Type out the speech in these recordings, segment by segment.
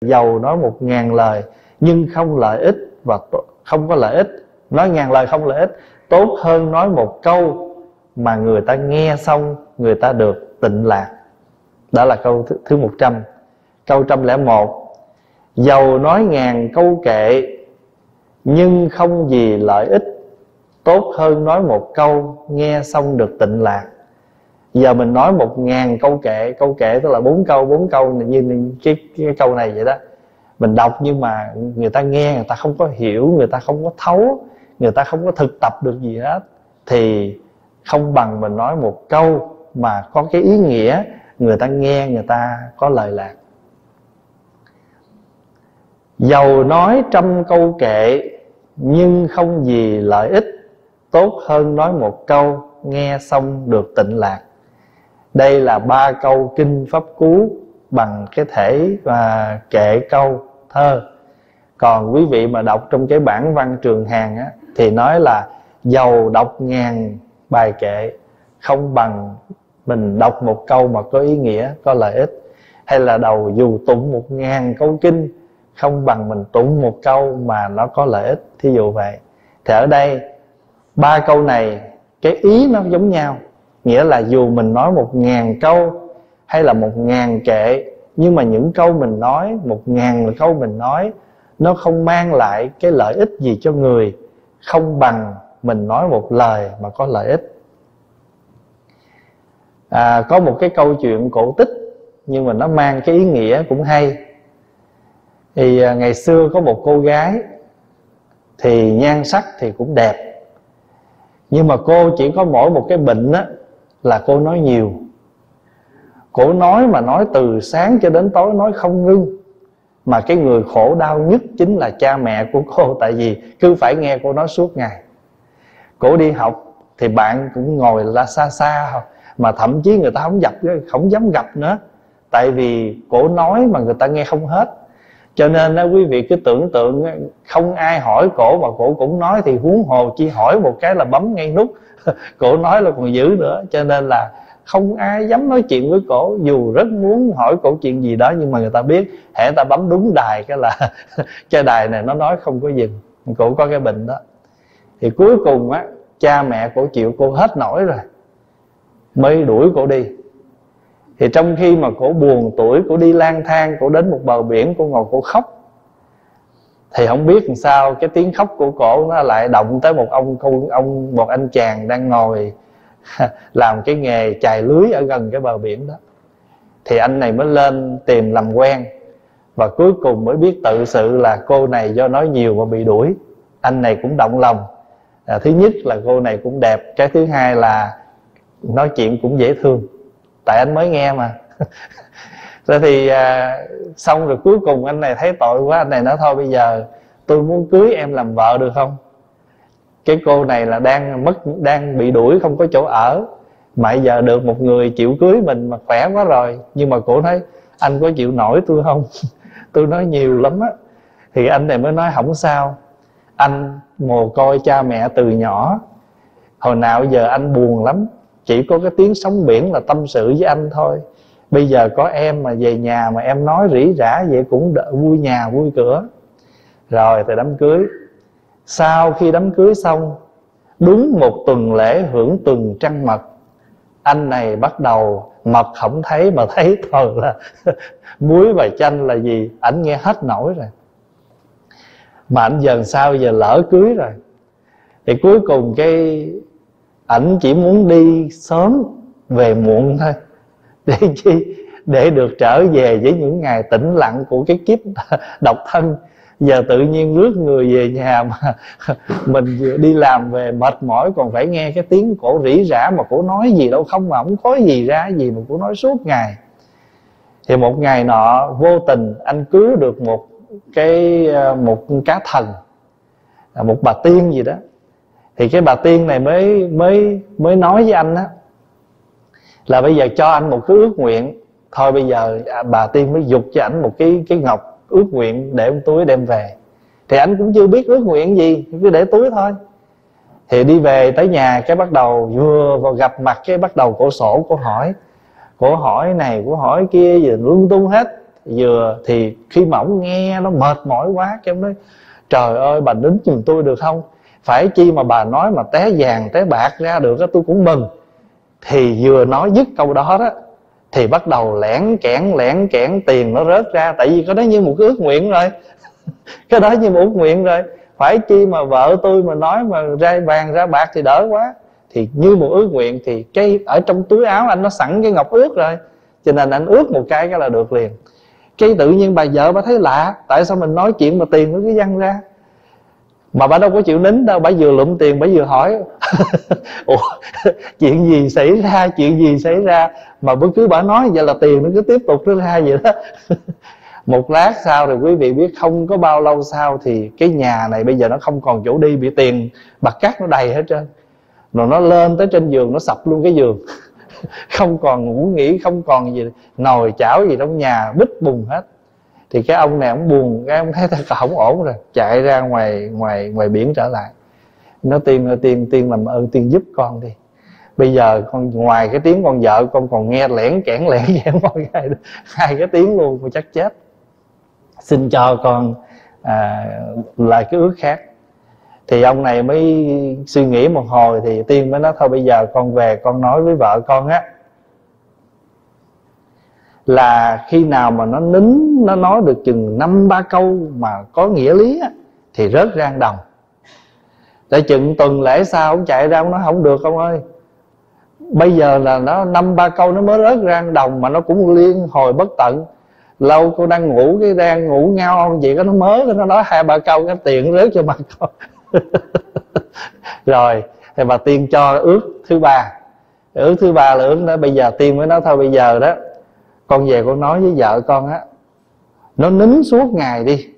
giàu nói một ngàn lời, nhưng không lợi ích và không có lợi ích. Nói ngàn lời không lợi ích, tốt hơn nói một câu mà người ta nghe xong, người ta được tịnh lạc. Đó là câu thứ 100 câu trăm lẻ một giàu nói ngàn câu kệ, nhưng không gì lợi ích, tốt hơn nói một câu, nghe xong được tịnh lạc giờ mình nói một ngàn câu kệ câu kệ tức là bốn câu bốn câu như cái, cái câu này vậy đó. Mình đọc nhưng mà người ta nghe người ta không có hiểu người ta không có thấu người ta không có thực tập được gì hết. Thì không bằng mình nói một câu mà có cái ý nghĩa người ta nghe người ta có lời lạc. Dầu nói trăm câu kệ Nhưng không gì lợi ích Tốt hơn nói một câu Nghe xong được tịnh lạc. Đây là ba câu kinh pháp cú Bằng cái thể và kệ câu thơ. Còn quý vị mà đọc trong cái bản văn trường hàng á, Thì nói là Dầu đọc ngàn bài kệ Không bằng mình đọc một câu mà có ý nghĩa Có lợi ích. Hay là đầu dù tụng một ngàn câu kinh không bằng mình tụng một câu mà nó có lợi ích. Thí dụ vậy. Thì ở đây ba câu này cái ý nó giống nhau nghĩa là dù mình nói một ngàn câu hay là một ngàn kệ nhưng mà những câu mình nói một ngàn câu mình nói nó không mang lại cái lợi ích gì cho người không bằng mình nói một lời mà có lợi ích. À, có một cái câu chuyện cổ tích nhưng mà nó mang cái ý nghĩa cũng hay. Thì à, ngày xưa có một cô gái thì nhan sắc thì cũng đẹp nhưng mà cô chỉ có mỗi một cái bệnh á là cô nói nhiều. Cổ nói mà nói từ sáng cho đến tối nói không ngưng. Mà cái người khổ đau nhất chính là cha mẹ của cô, tại vì cứ phải nghe cô nói suốt ngày. Cổ đi học thì bạn cũng ngồi là xa xa, mà thậm chí người ta không gặp, không dám gặp nữa. Tại vì cổ nói mà người ta nghe không hết cho nên đó, quý vị cứ tưởng tượng không ai hỏi cổ mà cổ cũng nói thì huống hồ chỉ hỏi một cái là bấm ngay nút. Cổ nói là còn giữ nữa. Cho nên là không ai dám nói chuyện với cổ. Dù rất muốn hỏi cổ chuyện gì đó nhưng mà người ta biết hễ ta bấm đúng đài cái là cái đài này nó nói không có dừng. Cổ có cái bệnh đó. Thì cuối cùng á cha mẹ cổ chịu cô hết nổi rồi. Mới đuổi cổ đi thì trong khi mà cổ buồn tuổi cổ đi lang thang cổ đến một bờ biển cổ ngồi cổ khóc thì không biết làm sao cái tiếng khóc của cổ nó lại động tới một ông ông, một anh chàng đang ngồi làm cái nghề chài lưới ở gần cái bờ biển đó. Thì anh này mới lên tìm làm quen và cuối cùng mới biết tự sự là cô này do nói nhiều mà bị đuổi. Anh này cũng động lòng. À, thứ nhất là cô này cũng đẹp cái thứ hai là nói chuyện cũng dễ thương tại anh mới nghe mà. Rồi thì à, xong rồi cuối cùng anh này thấy tội quá anh này nói thôi bây giờ tôi muốn cưới em làm vợ được không? Cái cô này là đang mất đang bị đuổi không có chỗ ở. Mà giờ được một người chịu cưới mình mà khỏe quá rồi. Nhưng mà cổ thấy anh có chịu nổi tôi không? Tôi nói nhiều lắm á. Thì anh này mới nói không sao. Anh mồ côi cha mẹ từ nhỏ. Hồi nào giờ anh buồn lắm chỉ có cái tiếng sóng biển là tâm sự với anh thôi. Bây giờ có em mà về nhà mà em nói rỉ rả vậy cũng đỡ vui nhà vui cửa. Rồi thì đám cưới. Sau khi đám cưới xong, đúng một tuần lễ hưởng tuần trăng mật, anh này bắt đầu mật không thấy mà thấy toàn là muối và chanh là gì, ảnh nghe hết nổi rồi. Mà ảnh dần sau giờ lỡ cưới rồi. Thì cuối cùng cái ảnh chỉ muốn đi sớm về muộn thôi. Để chi? Để được trở về với những ngày tĩnh lặng của cái kiếp độc thân. Giờ tự nhiên rước người về nhà mà mình vừa đi làm về mệt mỏi, còn phải nghe cái tiếng cổ rỉ rả mà cổ nói gì đâu không mà không có gì ra gì mà cổ nói suốt ngày. Thì một ngày nọ, vô tình anh cứu được một cái ờ, một cá thần, một bà tiên gì đó thì cái bà tiên này mới mới mới nói với anh á, là bây giờ cho anh một cái ước nguyện. Thôi bây giờ à, bà tiên mới dục cho anh một cái cái ngọc ước nguyện để ông túi đem về. Thì anh cũng chưa biết ước nguyện gì, cứ để túi thôi. Thì đi về tới nhà, cái bắt đầu vừa vào gặp mặt, cái bắt đầu cổ sổ cổ hỏi cổ hỏi này, cổ hỏi kia, vừa lung tung hết. Vừa thì khi mà ông nghe nó mệt mỏi quá, cái ông nói, trời ơi, bà đến giùm tôi được không? Phải chi mà bà nói mà té vàng, té bạc ra được á, tôi cũng mừng. Thì vừa nói dứt câu đó đó, thì bắt đầu lẻn kẽn lẻn kẽn tiền nó rớt ra. Tại vì cái đó như một cái ước nguyện rồi. Cái đó như một ước nguyện rồi. Phải chi mà vợ tôi mà nói mà ra vàng, ra bạc thì đỡ quá. Thì như một ước nguyện thì cái, ở trong túi áo anh nó sẵn cái ngọc ước rồi. Cho nên anh ước một cái cái là được liền. Cái tự nhiên bà vợ bà thấy lạ. Tại sao mình nói chuyện mà tiền nó cứ văng ra? Mà bà đâu có chịu nín đâu, bà vừa lụm tiền, bà vừa hỏi. Ủa, chuyện gì xảy ra, chuyện gì xảy ra? Mà bất cứ bà nói vậy là tiền nó cứ tiếp tục nó ra vậy đó. Một lát sau thì quý vị biết không có bao lâu sau thì cái nhà này bây giờ nó không còn chỗ đi, bị tiền bạc cát nó đầy hết trơn. Rồi nó lên tới trên giường, nó sập luôn cái giường. Không còn ngủ nghỉ, không còn gì, nồi chảo gì trong nhà, bít bùng hết thì cái ông này ông buồn cái ông thấy ta không ổn rồi chạy ra ngoài ngoài ngoài biển trở lại. Nó tiên tiên tiên làm ơn tiên giúp con đi. Bây giờ con ngoài cái tiếng con vợ con còn nghe lẻn kẽn lẻn kẽn mọi ngày hai cái tiếng luôn con chắc chết. Xin cho con à, lại cái ước khác. Thì ông này mới suy nghĩ một hồi thì tiên mới nói thôi bây giờ con về con nói với vợ con á là khi nào mà nó nín nó nói được chừng năm ba câu mà có nghĩa lý á, thì rớt rang đồng. Tại chừng tuần lễ sau ông chạy ra ông nói không được ông ơi. Bây giờ là nó năm ba câu nó mới rớt rang đồng mà nó cũng liên hồi bất tận. Lâu cô đang ngủ cái đang ngủ ngao ông chị có nó mới nó nói hai ba câu cái tiền rớt cho mặt con. Rồi thì bà tiên cho ước thứ ba. Ước thứ ba là ước đó bây giờ tiên mới nói thôi bây giờ đó con về con nói với vợ con á, nó nín suốt ngày đi,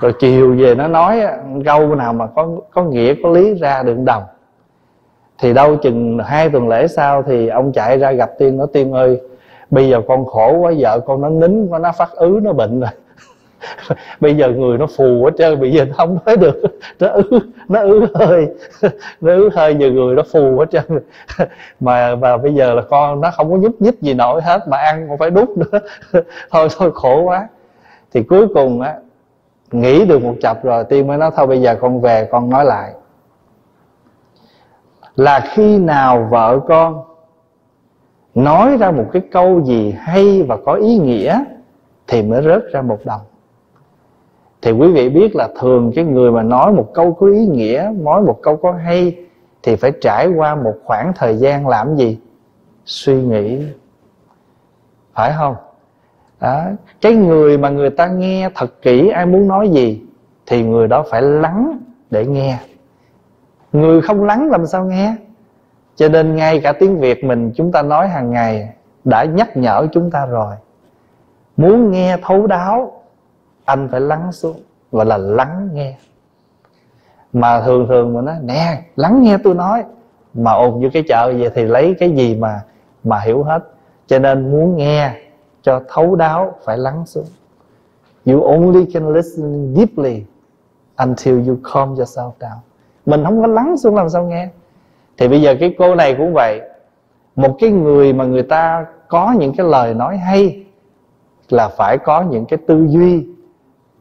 rồi chiều về nó nói câu nào mà có có nghĩa, có lý ra được đồng. Thì đâu chừng hai tuần lễ sau thì ông chạy ra gặp tiên, nói, tiên ơi, bây giờ con khổ quá, vợ con nó nín nó phát ứ, nó bệnh rồi. bây giờ người nó phù hết trơn, bây giờ nó không nói được. Nó ứ nó ứ hơi. Nó ứ hơi giờ người nó phù hết trơn. Mà mà bây giờ là con nó không có nhúc nhích gì nổi hết, mà ăn còn phải đút nữa. Thôi thôi, khổ quá. Thì cuối cùng á, nghĩ được một chập rồi, tiên mới nói, thôi bây giờ con về, con nói lại. Là khi nào vợ con nói ra một cái câu gì hay và có ý nghĩa thì mới rớt ra một đồng thì quý vị biết là thường cái người mà nói một câu có ý nghĩa, nói một câu có hay, thì phải trải qua một khoảng thời gian làm gì? Suy nghĩ. Phải không? Đó. cái người mà người ta nghe thật kỹ, ai muốn nói gì, thì người đó phải lắng để nghe. Người không lắng làm sao nghe? Cho nên ngay cả tiếng việt mình chúng ta nói hàng ngày, đã nhắc nhở chúng ta rồi. Muốn nghe thấu đáo anh phải lắng xuống gọi là lắng nghe. Mà thường thường mà nói, nè, lắng nghe tôi nói. Mà ồn như cái chợ vậy thì lấy cái gì mà mà hiểu hết. Cho nên muốn nghe cho thấu đáo phải lắng xuống. You only can listen deeply until you calm yourself down. Mình không có lắng xuống làm sao nghe. Thì bây giờ cái cô này cũng vậy. Một cái người mà người ta có những cái lời nói hay là phải có những cái tư duy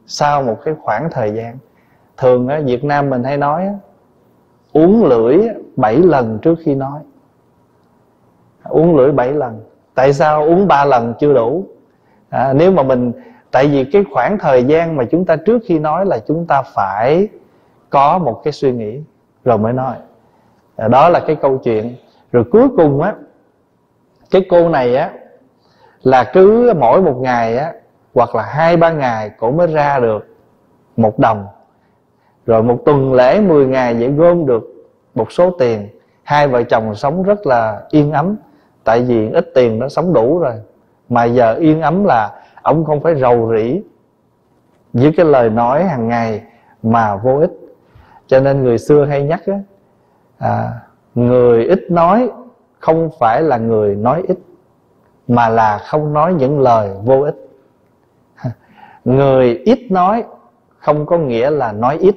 sau một cái khoảng thời gian. Thường á Việt Nam mình hay nói uống lưỡi 7 lần trước khi nói. Uống lưỡi 7 lần. Tại sao uống 3 lần chưa đủ? À, nếu mà mình tại vì cái khoảng thời gian mà chúng ta trước khi nói là chúng ta phải có một cái suy nghĩ rồi mới nói. À, đó là cái câu chuyện. Rồi cuối cùng á cái cô này á là cứ mỗi một ngày á hoặc là hai ba ngày cổ mới ra được một đồng. Rồi một tuần lễ 10 ngày vậy gom được một số tiền. Hai vợ chồng sống rất là yên ấm tại vì ít tiền nó sống đủ rồi. Mà giờ yên ấm là ông không phải rầu rĩ với cái lời nói hàng ngày mà vô ích. Cho nên người xưa hay nhắc á à, người ít nói không phải là người nói ít mà là không nói những lời vô ích người ít nói không có nghĩa là nói ít,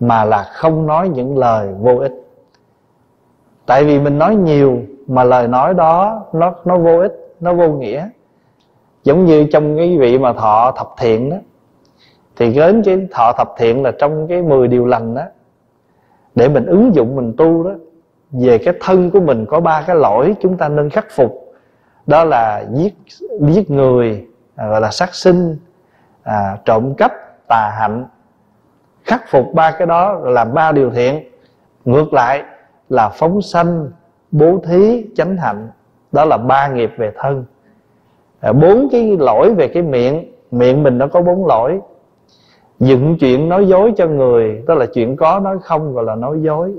mà là không nói những lời vô ích. Tại vì mình nói nhiều mà lời nói đó nó nó vô ích, nó vô nghĩa. Giống như trong cái vị mà thọ thập thiện đó, thì đến cái thọ thập thiện là trong cái 10 điều lành đó, để mình ứng dụng, mình tu đó, về cái thân của mình có ba cái lỗi chúng ta nên khắc phục. Đó là giết giết người à, gọi là sát sinh à, trộm cắp tà hạnh khắc phục ba cái đó làm ba điều thiện. Ngược lại là phóng sanh bố thí chánh hạnh. Đó là ba nghiệp về thân. À, bốn cái lỗi về cái miệng. Miệng mình nó có bốn lỗi. Dựng chuyện nói dối cho người đó là chuyện có nói không gọi là nói dối.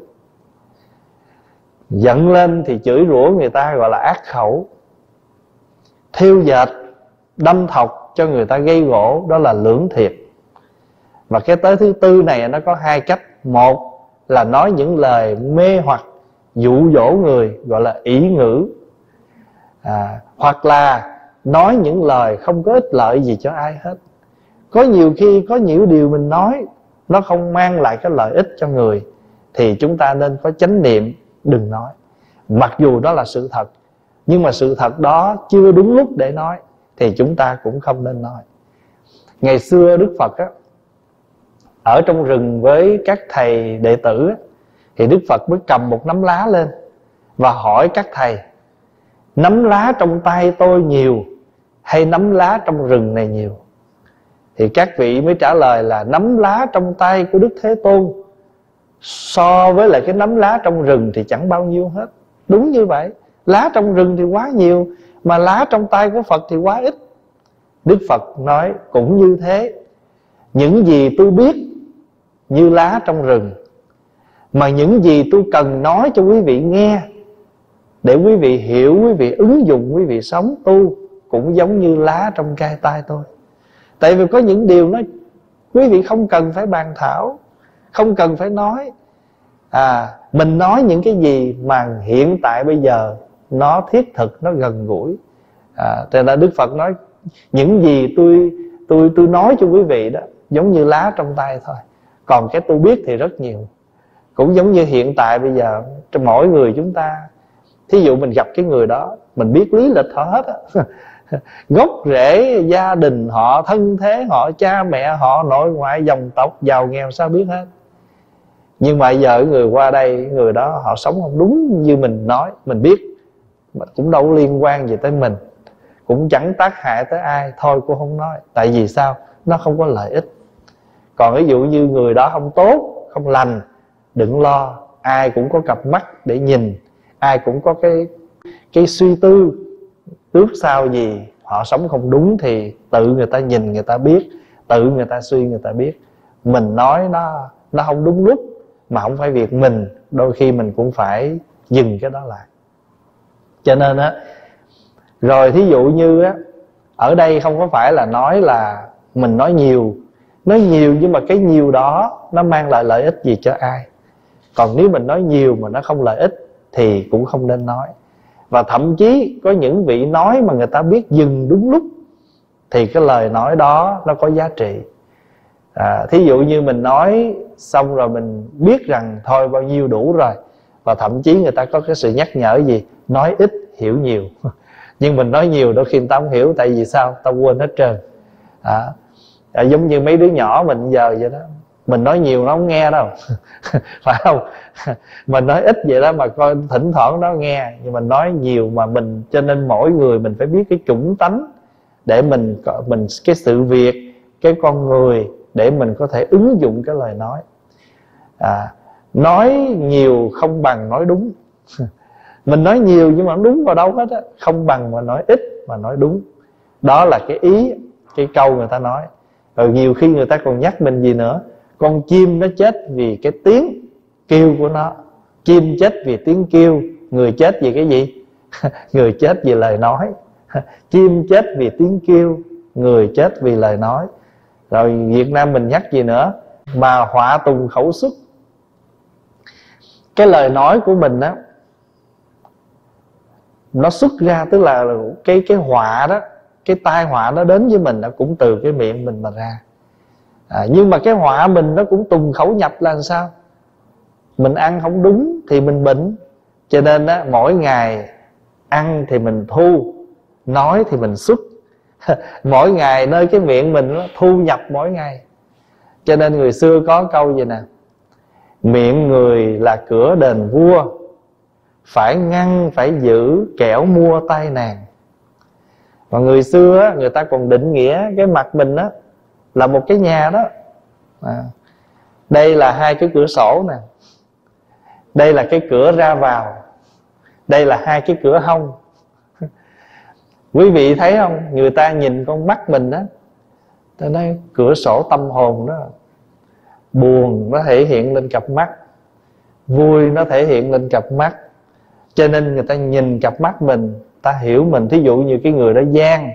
Giận lên thì chửi rủa người ta gọi là ác khẩu. Thiêu dệt đâm thọc cho người ta gây gỗ đó là lưỡng thiệt. Và cái tới thứ tư này nó có hai cách. Một là nói những lời mê hoặc dụ dỗ người gọi là ý ngữ. À, hoặc là nói những lời không có ích lợi gì cho ai hết. Có nhiều khi có nhiều điều mình nói nó không mang lại cái lợi ích cho người thì chúng ta nên có chánh niệm đừng nói. Mặc dù đó là sự thật nhưng mà sự thật đó chưa đúng lúc để nói thì chúng ta cũng không nên nói. Ngày xưa đức phật á, ở trong rừng với các thầy đệ tử á, thì đức phật mới cầm một nắm lá lên và hỏi các thầy nắm lá trong tay tôi nhiều hay nắm lá trong rừng này nhiều? Thì các vị mới trả lời là nắm lá trong tay của đức thế tôn so với lại cái nắm lá trong rừng thì chẳng bao nhiêu hết. Đúng như vậy lá trong rừng thì quá nhiều mà lá trong tay của phật thì quá ít. Đức phật nói cũng như thế. Những gì tôi biết như lá trong rừng, mà những gì tôi cần nói cho quý vị nghe, để quý vị hiểu, quý vị ứng dụng, quý vị sống tu, cũng giống như lá trong gai tay tôi. Tại vì có những điều nó, quý vị không cần phải bàn thảo, không cần phải nói. À mình nói những cái gì mà hiện tại bây giờ nó thiết thực nó gần gũi. À, cho nên đức phật nói những gì tôi tôi tôi nói cho quý vị đó giống như lá trong tay thôi. Còn cái tôi biết thì rất nhiều. Cũng giống như hiện tại bây giờ trong mỗi người chúng ta thí dụ mình gặp cái người đó mình biết lý lịch họ hết á. Gốc rễ gia đình họ thân thế họ cha mẹ họ nội ngoại dòng tộc giàu nghèo sao biết hết. Nhưng mà giờ người qua đây người đó họ sống không đúng như mình nói mình biết mà cũng đâu liên quan gì tới mình. Cũng chẳng tác hại tới ai, thôi cô không nói. Tại vì sao? Nó không có lợi ích. Còn ví dụ như người đó không tốt, không lành, đừng lo. Ai cũng có cặp mắt để nhìn. Ai cũng có cái cái suy tư trước sau gì. Họ sống không đúng thì tự người ta nhìn, người ta biết. Tự người ta suy, người ta biết. Mình nói nó nó không đúng lúc, mà không phải việc mình. Đôi khi mình cũng phải dừng cái đó lại cho nên á rồi thí dụ như á ở đây không có phải là nói là mình nói nhiều. Nói nhiều nhưng mà cái nhiều đó nó mang lại lợi ích gì cho ai? Còn nếu mình nói nhiều mà nó không lợi ích thì cũng không nên nói. Và thậm chí có những vị nói mà người ta biết dừng đúng lúc thì cái lời nói đó nó có giá trị. À, thí dụ như mình nói xong rồi mình biết rằng thôi bao nhiêu đủ rồi. Và thậm chí người ta có cái sự nhắc nhở gì? Nói ít hiểu nhiều. Nhưng mình nói nhiều đôi khi người ta không hiểu tại vì sao? Ta quên hết trơn. À, à, giống như mấy đứa nhỏ mình giờ vậy đó. Mình nói nhiều nó không nghe đâu. Phải không? Mình nói ít vậy đó mà coi thỉnh thoảng nó nghe. Nhưng mình nói nhiều mà mình cho nên mỗi người mình phải biết cái chủng tánh để mình mình cái sự việc cái con người để mình có thể ứng dụng cái lời nói. À, nói nhiều không bằng nói đúng mình nói nhiều nhưng mà nó đúng vào đâu hết á. Không bằng mà nói ít mà nói đúng. Đó là cái ý, cái câu người ta nói. Rồi nhiều khi người ta còn nhắc mình gì nữa. Con chim nó chết vì cái tiếng kêu của nó. Chim chết vì tiếng kêu. Người chết vì cái gì? Người chết vì lời nói. Chim chết vì tiếng kêu. Người chết vì lời nói. Rồi việt nam mình nhắc gì nữa? Mà họa tùng khẩu xuất cái lời nói của mình á nó xuất ra tức là cái cái họa đó cái tai họa nó đến với mình nó cũng từ cái miệng mình mà ra. À, nhưng mà cái họa mình nó cũng tùng khẩu nhập là làm sao? Mình ăn không đúng thì mình bệnh. Cho nên á mỗi ngày ăn thì mình thu nói thì mình xuất mỗi ngày nơi cái miệng mình nó thu nhập mỗi ngày. Cho nên người xưa có câu gì nè? Miệng người là cửa đền vua phải ngăn, phải giữ kẻo mua tai nạn. Và người xưa người ta còn định nghĩa cái mặt mình đó là một cái nhà đó. À. đây là hai cái cửa sổ nè. Đây là cái cửa ra vào. Đây là hai cái cửa hông. Quý vị thấy không? Người ta nhìn con mắt mình đó ta nói cửa sổ tâm hồn đó. Buồn nó thể hiện lên cặp mắt. Vui nó thể hiện lên cặp mắt cho nên người ta nhìn cặp mắt mình ta hiểu mình. Thí dụ như cái người đó gian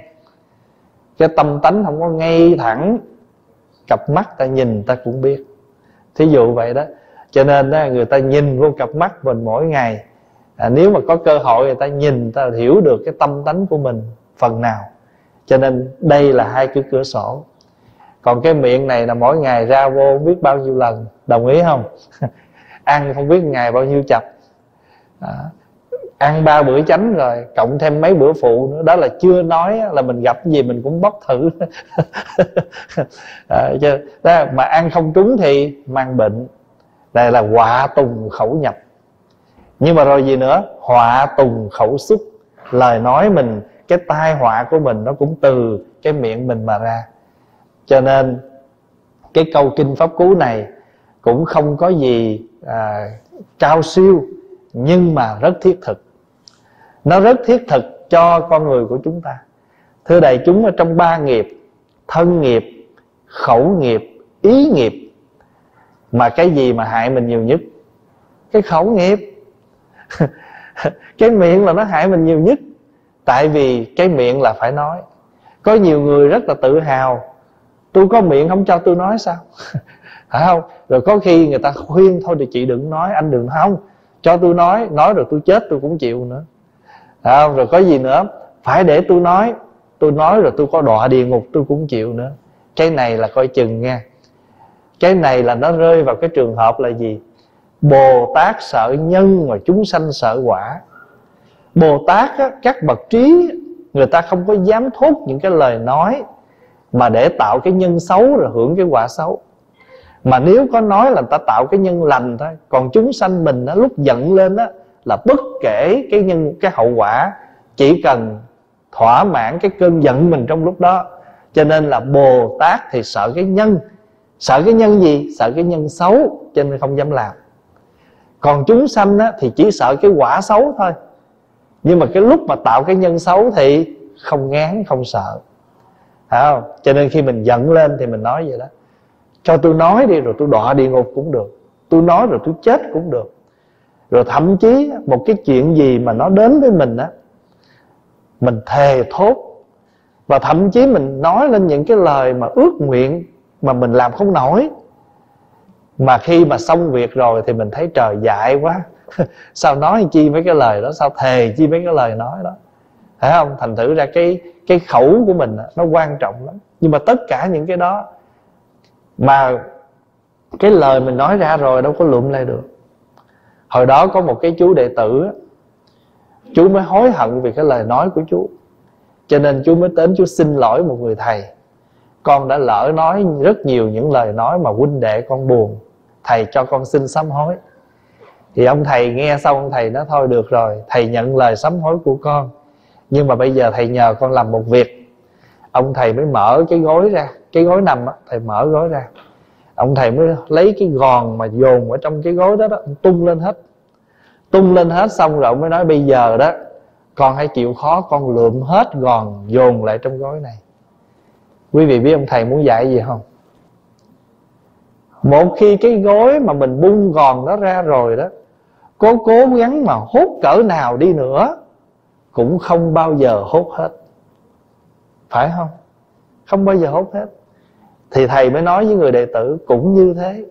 cái tâm tánh không có ngay thẳng cặp mắt ta nhìn ta cũng biết. Thí dụ vậy đó. Cho nên đó, người ta nhìn vô cặp mắt mình mỗi ngày. À, nếu mà có cơ hội người ta nhìn ta hiểu được cái tâm tánh của mình phần nào. Cho nên đây là hai cái cửa sổ. Còn cái miệng này là mỗi ngày ra vô biết bao nhiêu lần. Đồng ý không? Ăn không biết ngày bao nhiêu chập. À, ăn ba bữa chánh rồi cộng thêm mấy bữa phụ nữa đó là chưa nói là mình gặp gì mình cũng bóc thử. À, chứ, đó, mà ăn không trúng thì mang bệnh. Đây là họa tùng khẩu nhập. Nhưng mà rồi gì nữa? Họa tùng khẩu xúc. Lời nói mình cái tai họa của mình nó cũng từ cái miệng mình mà ra. Cho nên cái câu kinh pháp cú này cũng không có gì à, cao siêu nhưng mà rất thiết thực. Nó rất thiết thực cho con người của chúng ta. Thưa đại chúng, ở trong ba nghiệp, thân nghiệp, khẩu nghiệp, ý nghiệp, mà cái gì mà hại mình nhiều nhất? Cái khẩu nghiệp. Cái miệng là nó hại mình nhiều nhất. Tại vì cái miệng là phải nói. Có nhiều người rất là tự hào. Tôi có miệng không cho tôi nói sao? Phải không? Rồi có khi người ta khuyên, thôi thì chị đừng nói, anh đừng không cho tôi nói nói rồi tôi chết tôi cũng chịu nữa. À, rồi có gì nữa? Phải để tôi nói. Tôi nói rồi tôi có đọa địa ngục tôi cũng chịu nữa. Cái này là coi chừng nha. Cái này là nó rơi vào cái trường hợp là gì? Bồ tát sợ nhân mà chúng sanh sợ quả. Bồ tát á, các bậc trí người ta không có dám thốt những cái lời nói mà để tạo cái nhân xấu rồi hưởng cái quả xấu mà nếu có nói là ta tạo cái nhân lành thôi còn chúng sanh mình á, lúc giận lên á là bất kể cái nhân cái hậu quả chỉ cần thỏa mãn cái cơn giận mình trong lúc đó. Cho nên là bồ tát thì sợ cái nhân. Sợ cái nhân gì? Sợ cái nhân xấu cho nên không dám làm. Còn chúng sanh á, thì chỉ sợ cái quả xấu thôi. Nhưng mà cái lúc mà tạo cái nhân xấu thì không ngán không sợ. Không? Cho nên khi mình giận lên thì mình nói vậy đó cho tôi nói đi rồi tôi đọa địa ngục cũng được. Tôi nói rồi tôi chết cũng được. Rồi thậm chí một cái chuyện gì mà nó đến với mình á, mình thề thốt. Và thậm chí mình nói lên những cái lời mà ước nguyện mà mình làm không nổi. Mà khi mà xong việc rồi thì mình thấy trời dại quá. Sao nói chi mấy cái lời đó, sao thề chi mấy cái lời nói đó? Phải không? Thành thử ra cái cái khẩu của mình nó quan trọng lắm. Nhưng mà tất cả những cái đó mà cái lời mình nói ra rồi đâu có lụm lại được. Hồi đó có một cái chú đệ tử chú mới hối hận vì cái lời nói của chú. Cho nên chú mới đến chú xin lỗi một người thầy. Con đã lỡ nói rất nhiều những lời nói mà huynh đệ con buồn. Thầy cho con xin sám hối. Thì ông thầy nghe xong, ông thầy nói, thôi được rồi, thầy nhận lời sám hối của con. Nhưng mà bây giờ thầy nhờ con làm một việc ông thầy mới mở cái gối ra, cái gối nằm á, thầy mở gối ra. Ông thầy mới lấy cái gòn mà dồn ở trong cái gối đó đó tung lên hết. Tung lên hết xong rồi ông mới nói bây giờ đó, con hãy chịu khó, con lượm hết gòn dồn lại trong gói này. Quý vị biết ông thầy muốn dạy gì không? Một khi cái gối mà mình bung gòn nó ra rồi đó cố cố gắng mà hút cỡ nào đi nữa, cũng không bao giờ hút hết phải không? Không bao giờ hút hết. Thì thầy mới nói với người đệ tử cũng như thế.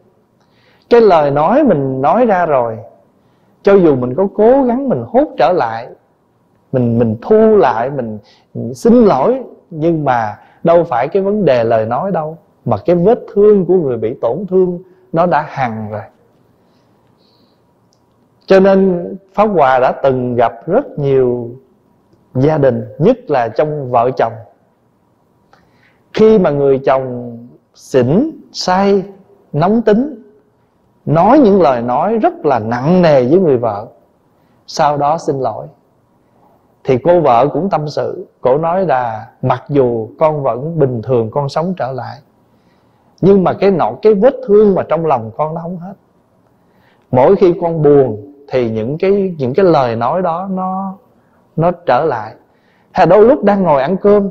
Cái lời nói mình nói ra rồi cho dù mình có cố gắng mình hút trở lại mình mình thu lại mình, mình xin lỗi nhưng mà đâu phải cái vấn đề lời nói đâu mà cái vết thương của người bị tổn thương nó đã hằn rồi. Cho nên pháp hòa đã từng gặp rất nhiều gia đình nhất là trong vợ chồng khi mà người chồng xỉn, say, nóng tính, nói những lời nói rất là nặng nề với người vợ, sau đó xin lỗi. Thì cô vợ cũng tâm sự. Cổ nói là mặc dù con vẫn bình thường, con sống trở lại, nhưng mà cái nọ, cái vết thương mà trong lòng con nó không hết. Mỗi khi con buồn thì những cái những cái lời nói đó nó nó trở lại. Hay đôi lúc đang ngồi ăn cơm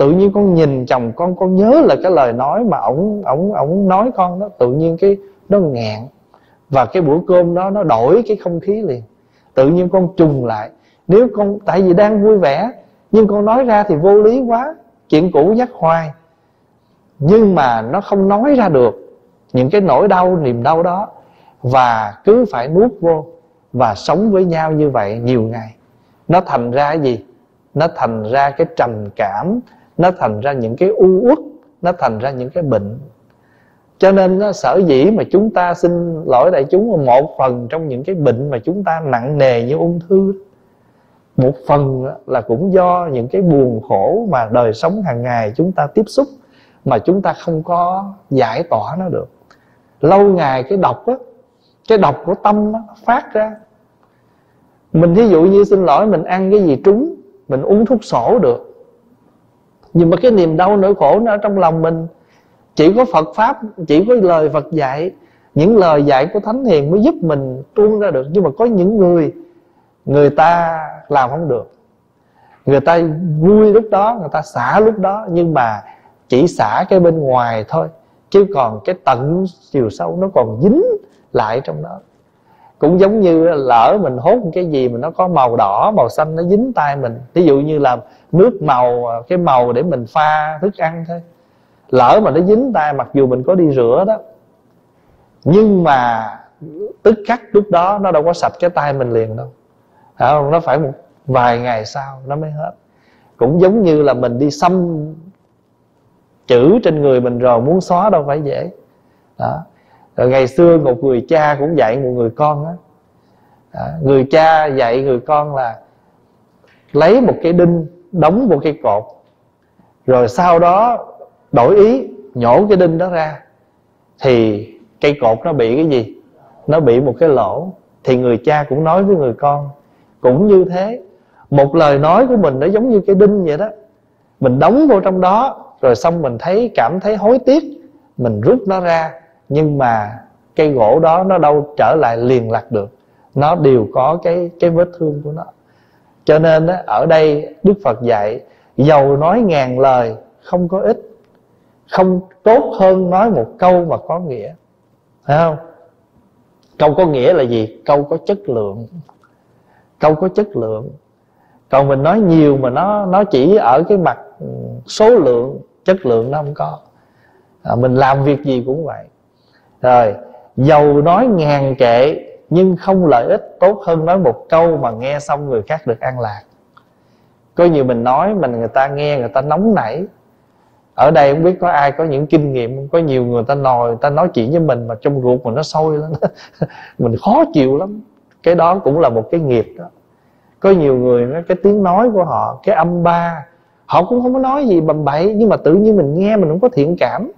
tự nhiên con nhìn chồng con con nhớ là cái lời nói mà ổng ổng ổng nói con đó. Tự nhiên cái nó ngẹn. Và cái bữa cơm đó nó đổi cái không khí liền. Tự nhiên con trùng lại. Nếu con, tại vì đang vui vẻ, nhưng con nói ra thì vô lý quá. Chuyện cũ nhắc hoài. Nhưng mà nó không nói ra được những cái nỗi đau, niềm đau đó. Và cứ phải nuốt vô và sống với nhau như vậy nhiều ngày. Nó thành ra gì? Nó thành ra cái trầm cảm nó thành ra những cái u uất nó thành ra những cái bệnh. Cho nên nó sở dĩ mà chúng ta xin lỗi đại chúng một phần trong những cái bệnh mà chúng ta nặng nề như ung thư. Một phần là cũng do những cái buồn khổ mà đời sống hàng ngày chúng ta tiếp xúc mà chúng ta không có giải tỏa nó được. Lâu ngày cái độc á cái độc của tâm á, phát ra. Mình ví dụ như xin lỗi mình ăn cái gì trúng mình uống thuốc sổ được nhưng mà cái niềm đau nỗi khổ nó ở trong lòng mình. Chỉ có Phật pháp, chỉ có lời Phật dạy. Những lời dạy của thánh hiền mới giúp mình tuôn ra được. Nhưng mà có những người người ta làm không được. Người ta vui lúc đó, người ta xả lúc đó, nhưng mà chỉ xả cái bên ngoài thôi. Chứ còn cái tận chiều sâu nó còn dính lại trong đó cũng giống như lỡ mình hốt cái gì mà nó có màu đỏ, màu xanh nó dính tay mình. Ví dụ như là nước màu, cái màu để mình pha thức ăn thôi. Lỡ mà nó dính tay, mặc dù mình có đi rửa đó, nhưng mà tức khắc lúc đó nó đâu có sạch cái tay mình liền đâu. Không? nó phải một vài ngày sau nó mới hết. Cũng giống như là mình đi xăm chữ trên người mình rồi, muốn xóa đâu phải dễ. Đó rồi ngày xưa một người cha cũng dạy một người con đó. à, người cha dạy người con là lấy một cái đinh đóng một cái cột rồi sau đó đổi ý nhổ cái đinh đó ra. Thì cây cột nó bị cái gì? Nó bị một cái lỗ. Thì người cha cũng nói với người con cũng như thế một lời nói của mình nó giống như cái đinh vậy đó. Mình đóng vô trong đó rồi xong mình thấy cảm thấy hối tiếc mình rút nó ra nhưng mà cây gỗ đó nó đâu trở lại liền lạc được. Nó đều có cái cái vết thương của nó. Cho nên đó, ở đây đức phật dạy giàu nói ngàn lời không có ích. Không tốt hơn nói một câu mà có nghĩa. Phải không? Câu có nghĩa là gì? Câu có chất lượng. Câu có chất lượng. Còn mình nói nhiều mà nó nó chỉ ở cái mặt ừ, số lượng chất lượng nó không có. À, mình làm việc gì cũng vậy rồi, giàu nói ngàn kệ, nhưng không lợi ích tốt hơn nói một câu mà nghe xong người khác được an lạc. Có nhiều mình nói mình người ta nghe, người ta nóng nảy. Ở đây không biết có ai có những kinh nghiệm có nhiều người ta nòi người ta nói chuyện với mình mà trong ruột mình nó sôi lắm. Mình khó chịu lắm. Cái đó cũng là một cái nghiệp đó. Có nhiều người nó cái tiếng nói của họ, cái âm ba, họ cũng không có nói gì bầm bậy, nhưng mà tự nhiên mình nghe mình không có thiện cảm.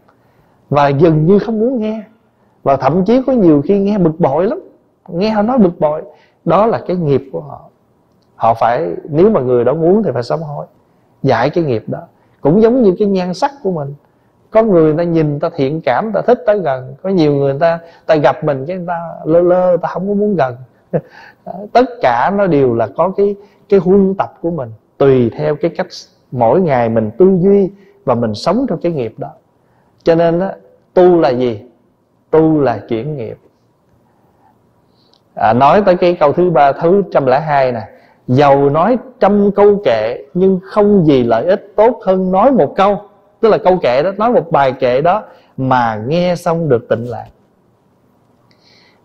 Và dường như không muốn nghe và thậm chí có nhiều khi nghe bực bội lắm. Nghe họ nói bực bội đó là cái nghiệp của họ. Họ phải nếu mà người đó muốn thì phải sám hối giải cái nghiệp đó. Cũng giống như cái nhan sắc của mình. Có người, ta nhìn ta thiện cảm ta thích tới gần. Có nhiều người ta ta gặp mình cái người ta lơ lơ ta không có muốn gần. Tất cả nó đều là có cái cái huân tập của mình tùy theo cái cách mỗi ngày mình tư duy và mình sống trong cái nghiệp đó. Cho nên đó, tu là gì? Tu là chuyển nghiệp. À, nói tới cái câu thứ ba thứ trăm lẻ hai nè. Giàu nói trăm câu kệ nhưng không gì lợi ích tốt hơn nói một câu. Tức là câu kệ đó nói một bài kệ đó mà nghe xong được tịnh lạc.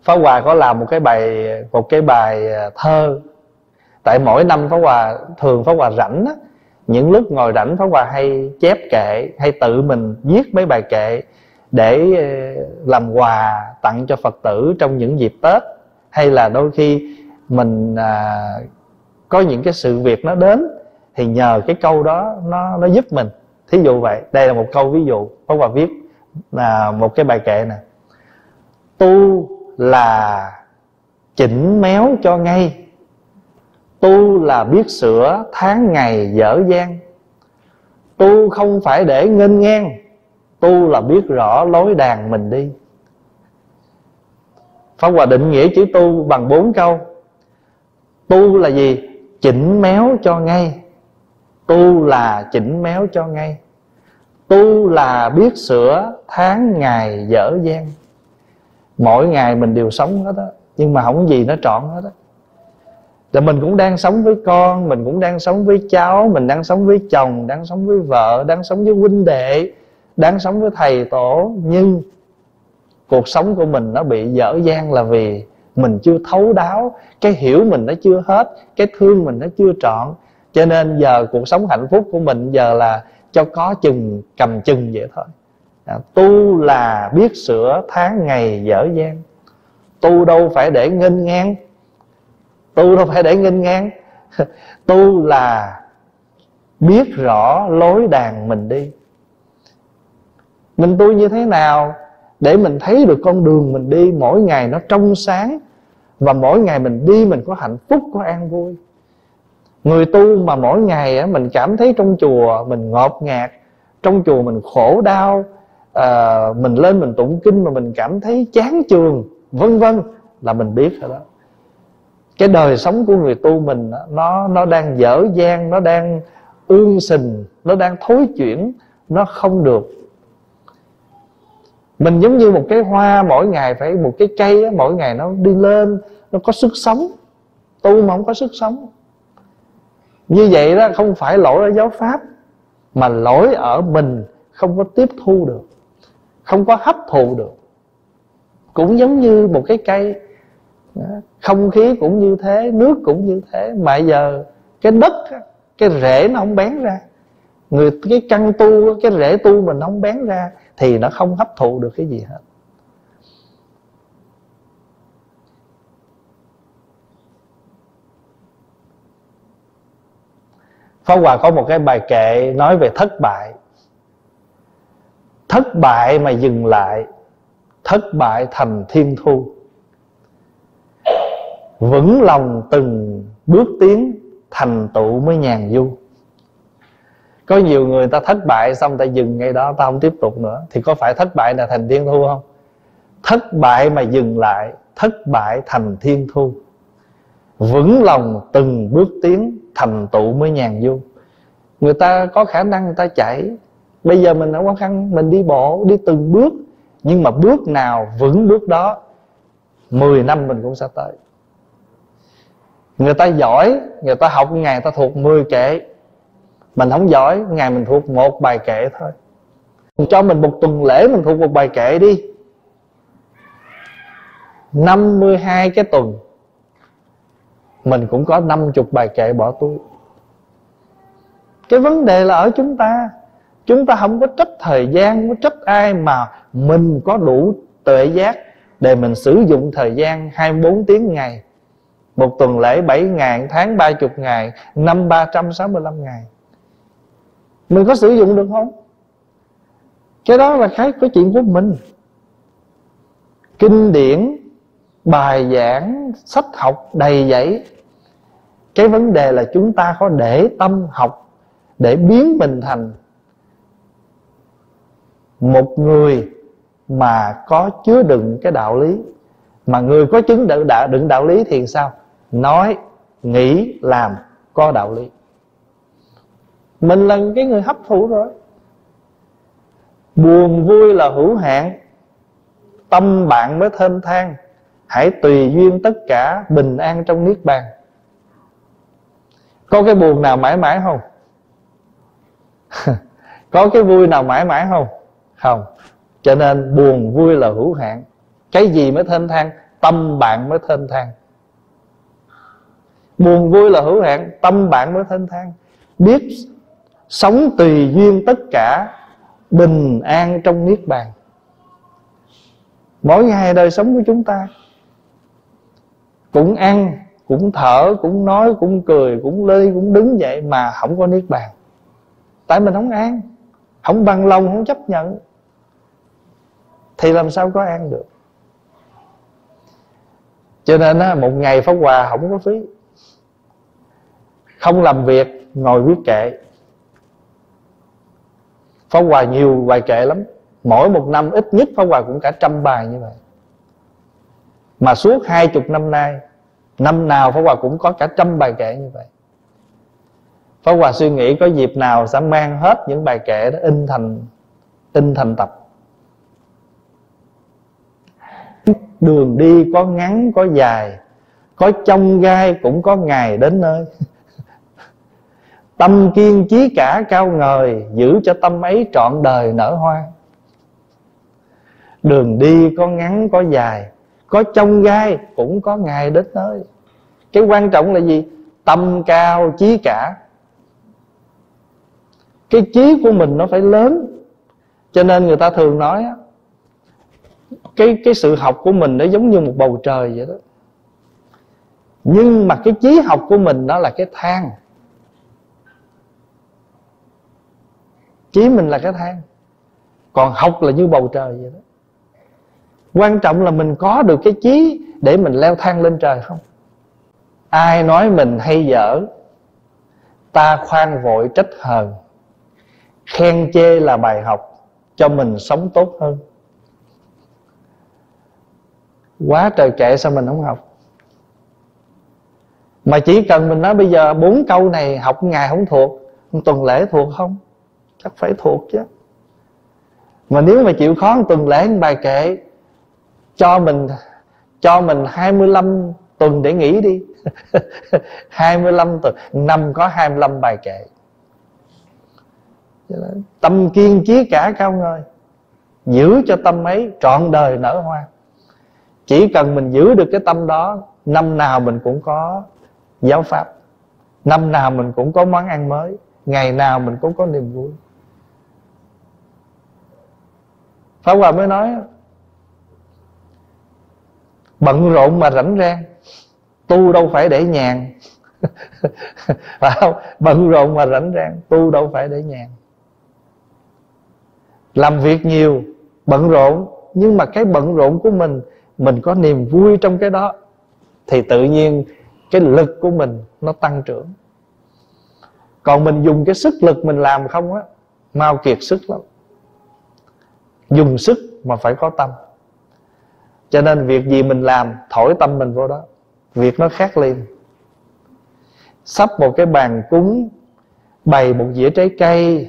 Pháp Hòa có làm một cái bài một cái bài à, thơ. Tại mỗi năm Pháp Hòa thường Pháp Hòa rảnh á những lúc ngồi rảnh Pháp Hòa hay chép kệ hay tự mình viết mấy bài kệ để ờ, làm quà tặng cho Phật tử trong những dịp Tết hay là đôi khi mình à, có những cái sự việc nó đến thì nhờ cái câu đó nó nó giúp mình. Thí dụ vậy đây là một câu ví dụ có bà viết là một cái bài kệ nè. Tu là chỉnh méo cho ngay. Tu là biết sửa tháng ngày dở dang. Tu không phải để nghênh ngang tu là biết rõ lối đàn mình đi. Pháp Hòa định nghĩa chữ tu bằng bốn câu. Tu là gì? Chỉnh méo cho ngay. Tu là chỉnh méo cho ngay. Tu là biết sửa tháng ngày dở dang. Mỗi ngày mình đều sống hết á, Nhưng mà không gì nó trọn hết á. Rồi mình cũng đang sống với con, Mình cũng đang sống với cháu, Mình đang sống với chồng, Đang sống với vợ, Đang sống với huynh đệ đáng sống với thầy tổ Nhưng cuộc sống của mình nó bị dở dang là vì mình chưa thấu đáo cái hiểu mình nó chưa hết cái thương mình nó chưa trọn. Cho nên giờ cuộc sống hạnh phúc của mình giờ là cho có chừng cầm chừng vậy thôi. À, tu là biết sửa tháng ngày dở dang. Tu đâu phải để nghênh ngang. Tu đâu phải để nghênh ngang. Tu là biết rõ lối đàn mình đi mình tu như thế nào để mình thấy được con đường mình đi? Mỗi ngày nó trong sáng và mỗi ngày mình đi mình có hạnh phúc có an vui. Người tu mà mỗi ngày mình cảm thấy trong chùa mình ngọt ngạt trong chùa mình khổ đau à, mình lên mình tụng kinh mà mình cảm thấy chán chường vân vân là mình biết rồi đó. Cái đời sống của người tu mình nó nó đang dở dang nó đang ương sình nó đang thối chuyển nó không được mình giống như một cái hoa mỗi ngày phải một cái cây đó, mỗi ngày nó đi lên nó có sức sống. Tu mà không có sức sống. Như vậy đó không phải lỗi ở giáo pháp mà lỗi ở mình không có tiếp thu được không có hấp thụ được. Cũng giống như một cái cây không khí cũng như thế nước cũng như thế mà giờ cái đất cái rễ nó không bén ra. Người cái căn tu cái rễ tu mình không bén ra thì nó không hấp thụ được cái gì hết. Pháp Hòa có một cái bài kệ nói về thất bại. Thất bại mà dừng lại, Thất bại thành thiên thu. Vững lòng từng bước tiến, Thành tựu mới nhàn du có nhiều người ta thất bại xong ta dừng ngay đó, ta không tiếp tục nữa. Thì có phải thất bại là thành thiên thu không? Thất bại mà dừng lại, thất bại thành thiên thu. Vững lòng từng bước tiến, thành tựu mới nhàn vô người ta có khả năng người ta chạy. Bây giờ mình đã khó khăn, mình đi bộ, đi từng bước. Nhưng mà bước nào vững bước đó 10 năm mình cũng sẽ tới. Người ta giỏi, người ta học ngày người ta thuộc 10 kệ mình không giỏi, ngày mình thuộc một bài kệ thôi. Cho mình một tuần lễ mình thuộc một bài kệ đi. 52 cái tuần, Mình cũng có 50 bài kệ bỏ túi. Cái vấn đề là ở chúng ta Chúng ta không có trách thời gian, Không có trách ai mà Mình có đủ tuệ giác Để mình sử dụng thời gian 24 tiếng ngày. Một tuần lễ 7 ngày Tháng 30 ngày Năm 365 ngày mình có sử dụng được không? Cái đó là cái có chuyện của mình. Kinh điển bài giảng sách học đầy dẫy. Cái vấn đề là chúng ta có để tâm học để biến mình thành một người mà có chứa đựng cái đạo lý. Mà người có chứng đựng đạo, đựng đạo lý thì sao? Nói nghĩ làm có đạo lý mình là cái người hấp thụ rồi. Buồn vui là hữu hạn. Tâm bạn mới thênh thang. Hãy tùy duyên tất cả bình an trong niết bàn. Có cái buồn nào mãi mãi không? Có cái vui nào mãi mãi không? Không. Cho nên buồn vui là hữu hạn. Cái gì mới thênh thang? Tâm bạn mới thênh thang. Buồn vui là hữu hạn, tâm bạn mới thênh thang. Biết Sống tùy duyên tất cả Bình an trong Niết Bàn. Mỗi ngày đời sống của chúng ta Cũng ăn Cũng thở, cũng nói, cũng cười Cũng lê, cũng đứng dậy Mà không có Niết Bàn. Tại mình không an không bằng lòng không chấp nhận thì làm sao có an được? Cho nên á, một ngày pháp hòa không có phí. Không làm việc ngồi quyết kệ pháp hòa nhiều bài kệ lắm. Mỗi một năm ít nhất pháp hòa cũng cả trăm bài như vậy. Mà suốt hai chục năm nay, năm nào pháp hòa cũng có cả trăm bài kệ như vậy. Pháp hòa suy nghĩ có dịp nào sẽ mang hết những bài kệ đó in thành in thành tập. Đường đi có ngắn, có dài, có trong gai cũng có ngày đến nơi tâm kiên chí cả cao ngời, giữ cho tâm ấy trọn đời nở hoa. Đường đi có ngắn, có dài, có trong gai, cũng có ngày đến nơi. Cái quan trọng là gì? Tâm cao chí cả. Cái trí của mình nó phải lớn. Cho nên người ta thường nói cái cái sự học của mình nó giống như một bầu trời vậy đó. Nhưng mà cái trí học của mình nó là cái thang. Chí mình là cái thang. Còn học là như bầu trời vậy đó. Quan trọng là mình có được cái trí để mình leo thang lên trời không? Ai nói mình hay dở, ta khoan vội trách hờn. Khen chê là bài học cho mình sống tốt hơn. Quá trời kệ sao mình không học? Mà chỉ cần mình nói bây giờ bốn câu này học ngày không thuộc tuần lễ thuộc không? Chắc phải thuộc chứ. Mà nếu mà chịu khó một tuần lễ một bài kệ cho mình cho mình 25 tuần để nghỉ đi. 25 tuần năm có 25 bài kệ. Tâm kiên chí cả cao ngơi, giữ cho tâm ấy trọn đời nở hoa. Chỉ cần mình giữ được cái tâm đó năm nào mình cũng có giáo pháp năm nào mình cũng có món ăn mới ngày nào mình cũng có niềm vui. Pháp Hòa mới nói, Bận rộn mà rảnh rang Tu đâu phải để nhàn. Phải không? Bận rộn mà rảnh rang Tu đâu phải để nhàn. Làm việc nhiều, Bận rộn, Nhưng mà cái bận rộn của mình Mình có niềm vui trong cái đó, Thì tự nhiên Cái lực của mình nó tăng trưởng. Còn mình dùng cái sức lực mình làm không á, Mau kiệt sức lắm. Dùng sức mà phải có tâm. Cho nên việc gì mình làm, thổi tâm mình vô đó, việc nó khác liền. Sắp một cái bàn cúng, bày một dĩa trái cây,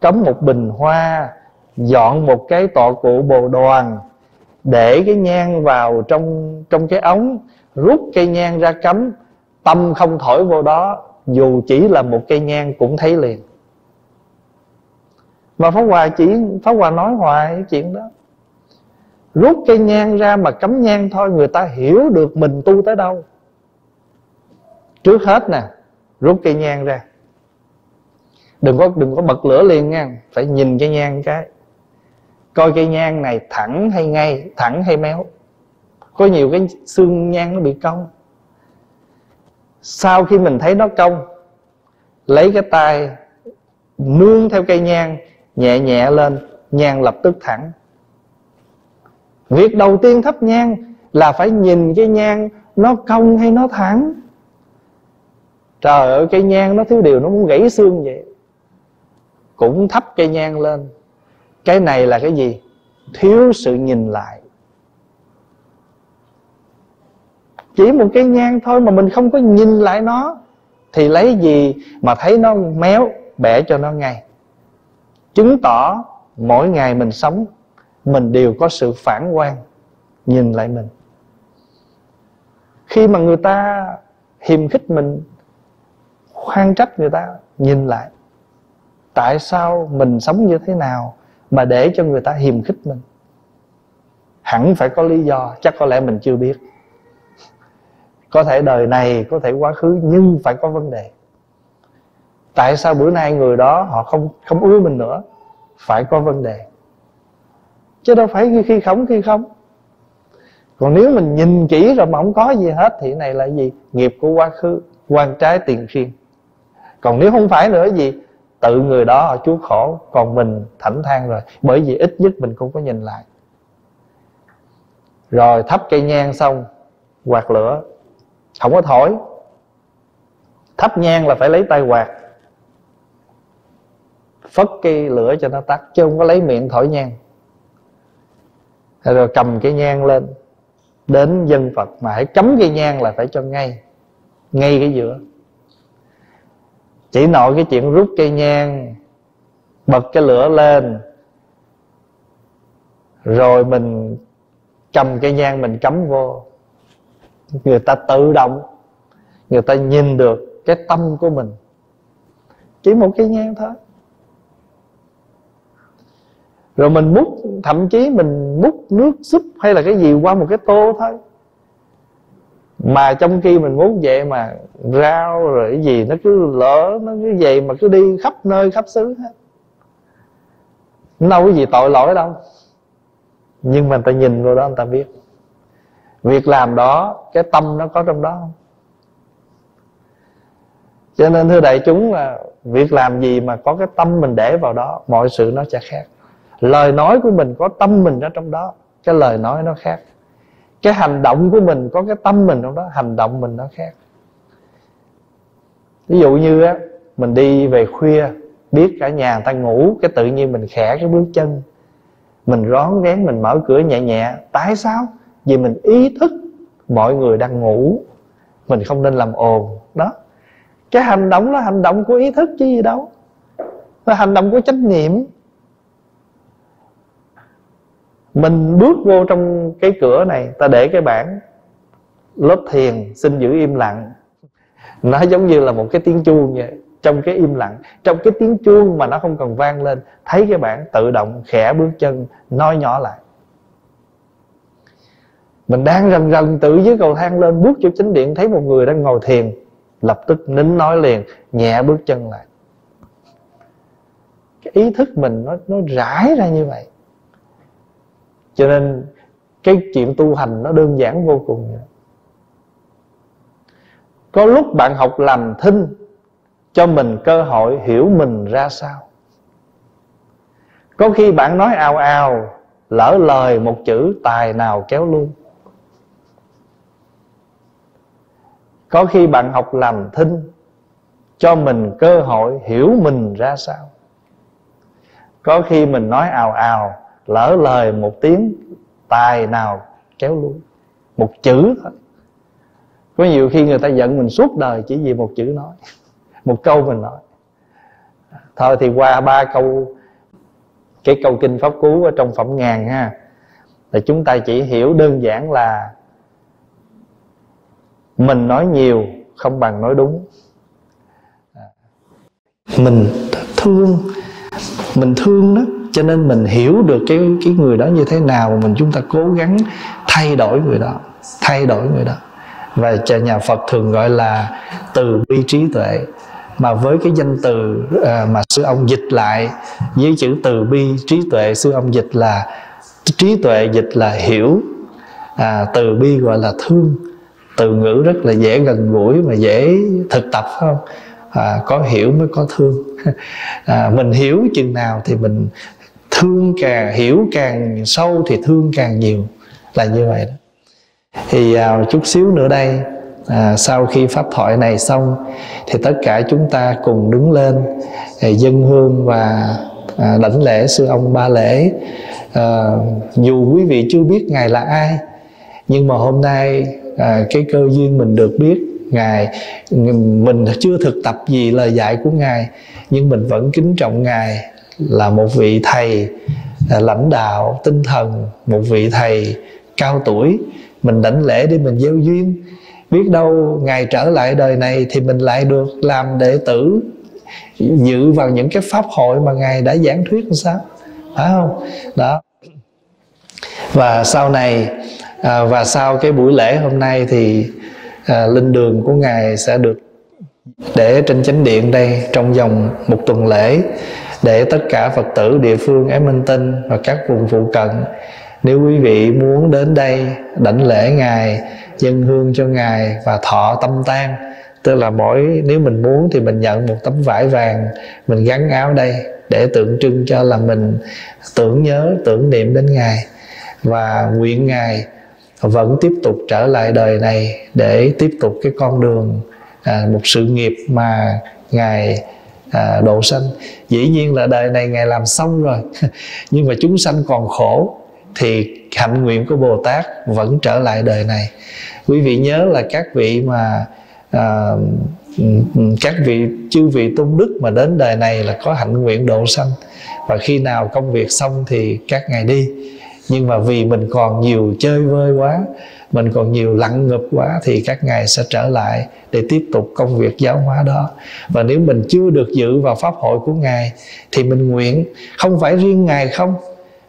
cắm một bình hoa, dọn một cái tọa cụ bồ đoàn, để cái nhang vào trong trong cái ống, rút cây nhang ra cắm, tâm không thổi vô đó, dù chỉ là một cây nhang cũng thấy liền mà pháp hòa chỉ, pháp hòa nói hoài cái chuyện đó. Rút cây nhang ra mà cắm nhang thôi, người ta hiểu được mình tu tới đâu. Trước hết nè, rút cây nhang ra. Đừng có đừng có bật lửa liền nha, phải nhìn cây nhang cái. Coi cây nhang này thẳng hay ngay, thẳng hay méo. Có nhiều cái xương nhang nó bị cong. Sau khi mình thấy nó cong, lấy cái tay nương theo cây nhang nhẹ nhẹ lên, nhang lập tức thẳng. Việc đầu tiên thắp nhang Là phải nhìn cái nhang Nó cong hay nó thẳng. Trời ơi cây nhang nó thiếu điều Nó muốn gãy xương vậy. Cũng thắp cây nhang lên. Cái này là cái gì? Thiếu sự nhìn lại. Chỉ một cây nhang thôi Mà mình không có nhìn lại nó, Thì lấy gì mà thấy nó méo, Bẻ cho nó ngay? Chứng tỏ mỗi ngày mình sống, mình đều có sự phản quan nhìn lại mình. Khi mà người ta hiềm khích mình, khoan trách người ta, nhìn lại, tại sao mình sống như thế nào mà để cho người ta hiềm khích mình? Hẳn phải có lý do, chắc có lẽ mình chưa biết. Có thể đời này, có thể quá khứ, nhưng phải có vấn đề tại sao bữa nay người đó họ không không ưa mình nữa? Phải có vấn đề. Chứ đâu phải khi không khi không. Còn nếu mình nhìn kỹ rồi mà không có gì hết thì này là gì? Nghiệp của quá khứ, quan trái tiền khiên. Còn nếu không phải nữa gì? Tự người đó họ chuốc khổ, còn mình thảnh thang rồi. Bởi vì ít nhất mình cũng có nhìn lại. Rồi thắp cây nhang xong, quạt lửa. Không có thổi. Thắp nhang là phải lấy tay quạt phất cái lửa cho nó tắt, chứ không có lấy miệng thổi nhang. Rồi cầm cái nhang lên, đến dân phật mà hãy cấm cái nhang là phải cho ngay ngay cái giữa. Chỉ nội cái chuyện rút cây nhang, bật cái lửa lên, rồi mình cầm cây nhang mình cắm vô. Người ta tự động, người ta nhìn được cái tâm của mình, chỉ một cây nhang thôi rồi mình múc, thậm chí mình múc nước súp hay là cái gì qua một cái tô thôi. Mà trong khi mình muốn vậy mà rau rồi cái gì nó cứ lỡ nó cứ vậy mà cứ đi khắp nơi, khắp xứ hết. Nó đâu có gì tội lỗi đâu. Nhưng mà người ta nhìn vào đó, người ta biết. Việc làm đó, cái tâm nó có trong đó. Không cho nên thưa đại chúng là việc làm gì mà có cái tâm mình để vào đó, mọi sự nó sẽ khác lời nói của mình có tâm mình ở trong đó, cái lời nói nó khác. Cái hành động của mình có cái tâm mình trong đó, hành động mình nó khác. Ví dụ như á, mình đi về khuya, biết cả nhà người ta ngủ, cái tự nhiên mình khẽ cái bước chân. Mình rón rén, mình mở cửa nhẹ nhẹ. Tại sao? Vì mình ý thức mọi người đang ngủ. Mình không nên làm ồn. Đó. Cái hành động là hành động của ý thức chứ gì đâu. Là hành động của trách nhiệm mình bước vô trong cái cửa này, ta để cái bảng lớp thiền xin giữ im lặng. Nó giống như là một cái tiếng chuông vậy, trong cái im lặng. Trong cái tiếng chuông mà nó không còn vang lên, thấy cái bảng tự động khẽ bước chân, nói nhỏ lại. Mình đang rần rần tự dưới cầu thang lên, bước vô chính điện, thấy một người đang ngồi thiền, lập tức nín nói liền, nhẹ bước chân lại. Cái ý thức mình nó nó rải ra như vậy cho nên cái chuyện tu hành nó đơn giản vô cùng. Có lúc bạn học làm thinh cho mình cơ hội hiểu mình ra sao. Có khi bạn nói ào ào, lỡ lời một chữ tài nào kéo luôn. Có khi bạn học làm thinh cho mình cơ hội hiểu mình ra sao. Có khi mình nói ào ào lỡ lời một tiếng tài nào kéo luôn một chữ thôi. Có nhiều khi người ta giận mình suốt đời chỉ vì một chữ nói. Một câu mình nói. Thôi thì qua ba câu, cái câu kinh pháp cú ở trong phẩm ngàn ha là chúng ta chỉ hiểu đơn giản là mình nói nhiều không bằng nói đúng. À. Mình thương mình thương đó cho nên mình hiểu được cái cái người đó như thế nào mà mình chúng ta cố gắng thay đổi người đó thay đổi người đó. Và cho nhà Phật thường gọi là từ bi trí tuệ. Mà với cái danh từ à, mà sư ông dịch lại với chữ từ bi trí tuệ sư ông dịch là trí tuệ dịch là hiểu. À, từ bi gọi là thương. Từ ngữ rất là dễ gần gũi mà dễ thực tập không? À, có hiểu mới có thương. À, mình hiểu chừng nào thì mình thương càng hiểu càng sâu thì thương càng nhiều là như vậy đó. Thì à, chút xíu nữa đây à, sau khi pháp thoại này xong thì tất cả chúng ta cùng đứng lên à, dân hương và à, đảnh lễ sư ông ba lễ. À, dù quý vị chưa biết ngài là ai nhưng mà hôm nay à, cái cơ duyên mình được biết ngài mình chưa thực tập gì lời dạy của ngài nhưng mình vẫn kính trọng ngài là một vị thầy à, lãnh đạo tinh thần một vị thầy cao tuổi. Mình đảnh lễ để mình gieo duyên. Biết đâu ngài trở lại đời này thì mình lại được làm đệ tử dự vào những cái pháp hội mà ngài đã giảng thuyết làm sao? Phải không? Đó. Và sau này à, và sau cái buổi lễ hôm nay thì à, linh đường của ngài sẽ được để trên chánh điện đây trong vòng một tuần lễ để tất cả phật tử địa phương ái minh tinh và các vùng phụ cận. Nếu quý vị muốn đến đây đảnh lễ ngài dân hương cho ngài và thọ tâm tan tức là mỗi nếu mình muốn thì mình nhận một tấm vải vàng mình gắn áo đây để tượng trưng cho là mình tưởng nhớ tưởng niệm đến ngài. Và nguyện ngài vẫn tiếp tục trở lại đời này để tiếp tục cái con đường à, một sự nghiệp mà ngài à, độ sanh. Dĩ nhiên là đời này ngài làm xong rồi. Nhưng mà chúng sanh còn khổ thì hạnh nguyện của bồ tát vẫn trở lại đời này. Quý vị nhớ là các vị mà à, các vị chư vị tôn đức mà đến đời này là có hạnh nguyện độ sanh. Và khi nào công việc xong thì các ngài đi. Nhưng mà vì mình còn nhiều chơi vơi quá mình còn nhiều lặng ngập quá thì các ngài sẽ trở lại để tiếp tục công việc giáo hóa đó. Và nếu mình chưa được dự vào pháp hội của ngài thì mình nguyện không phải riêng ngài không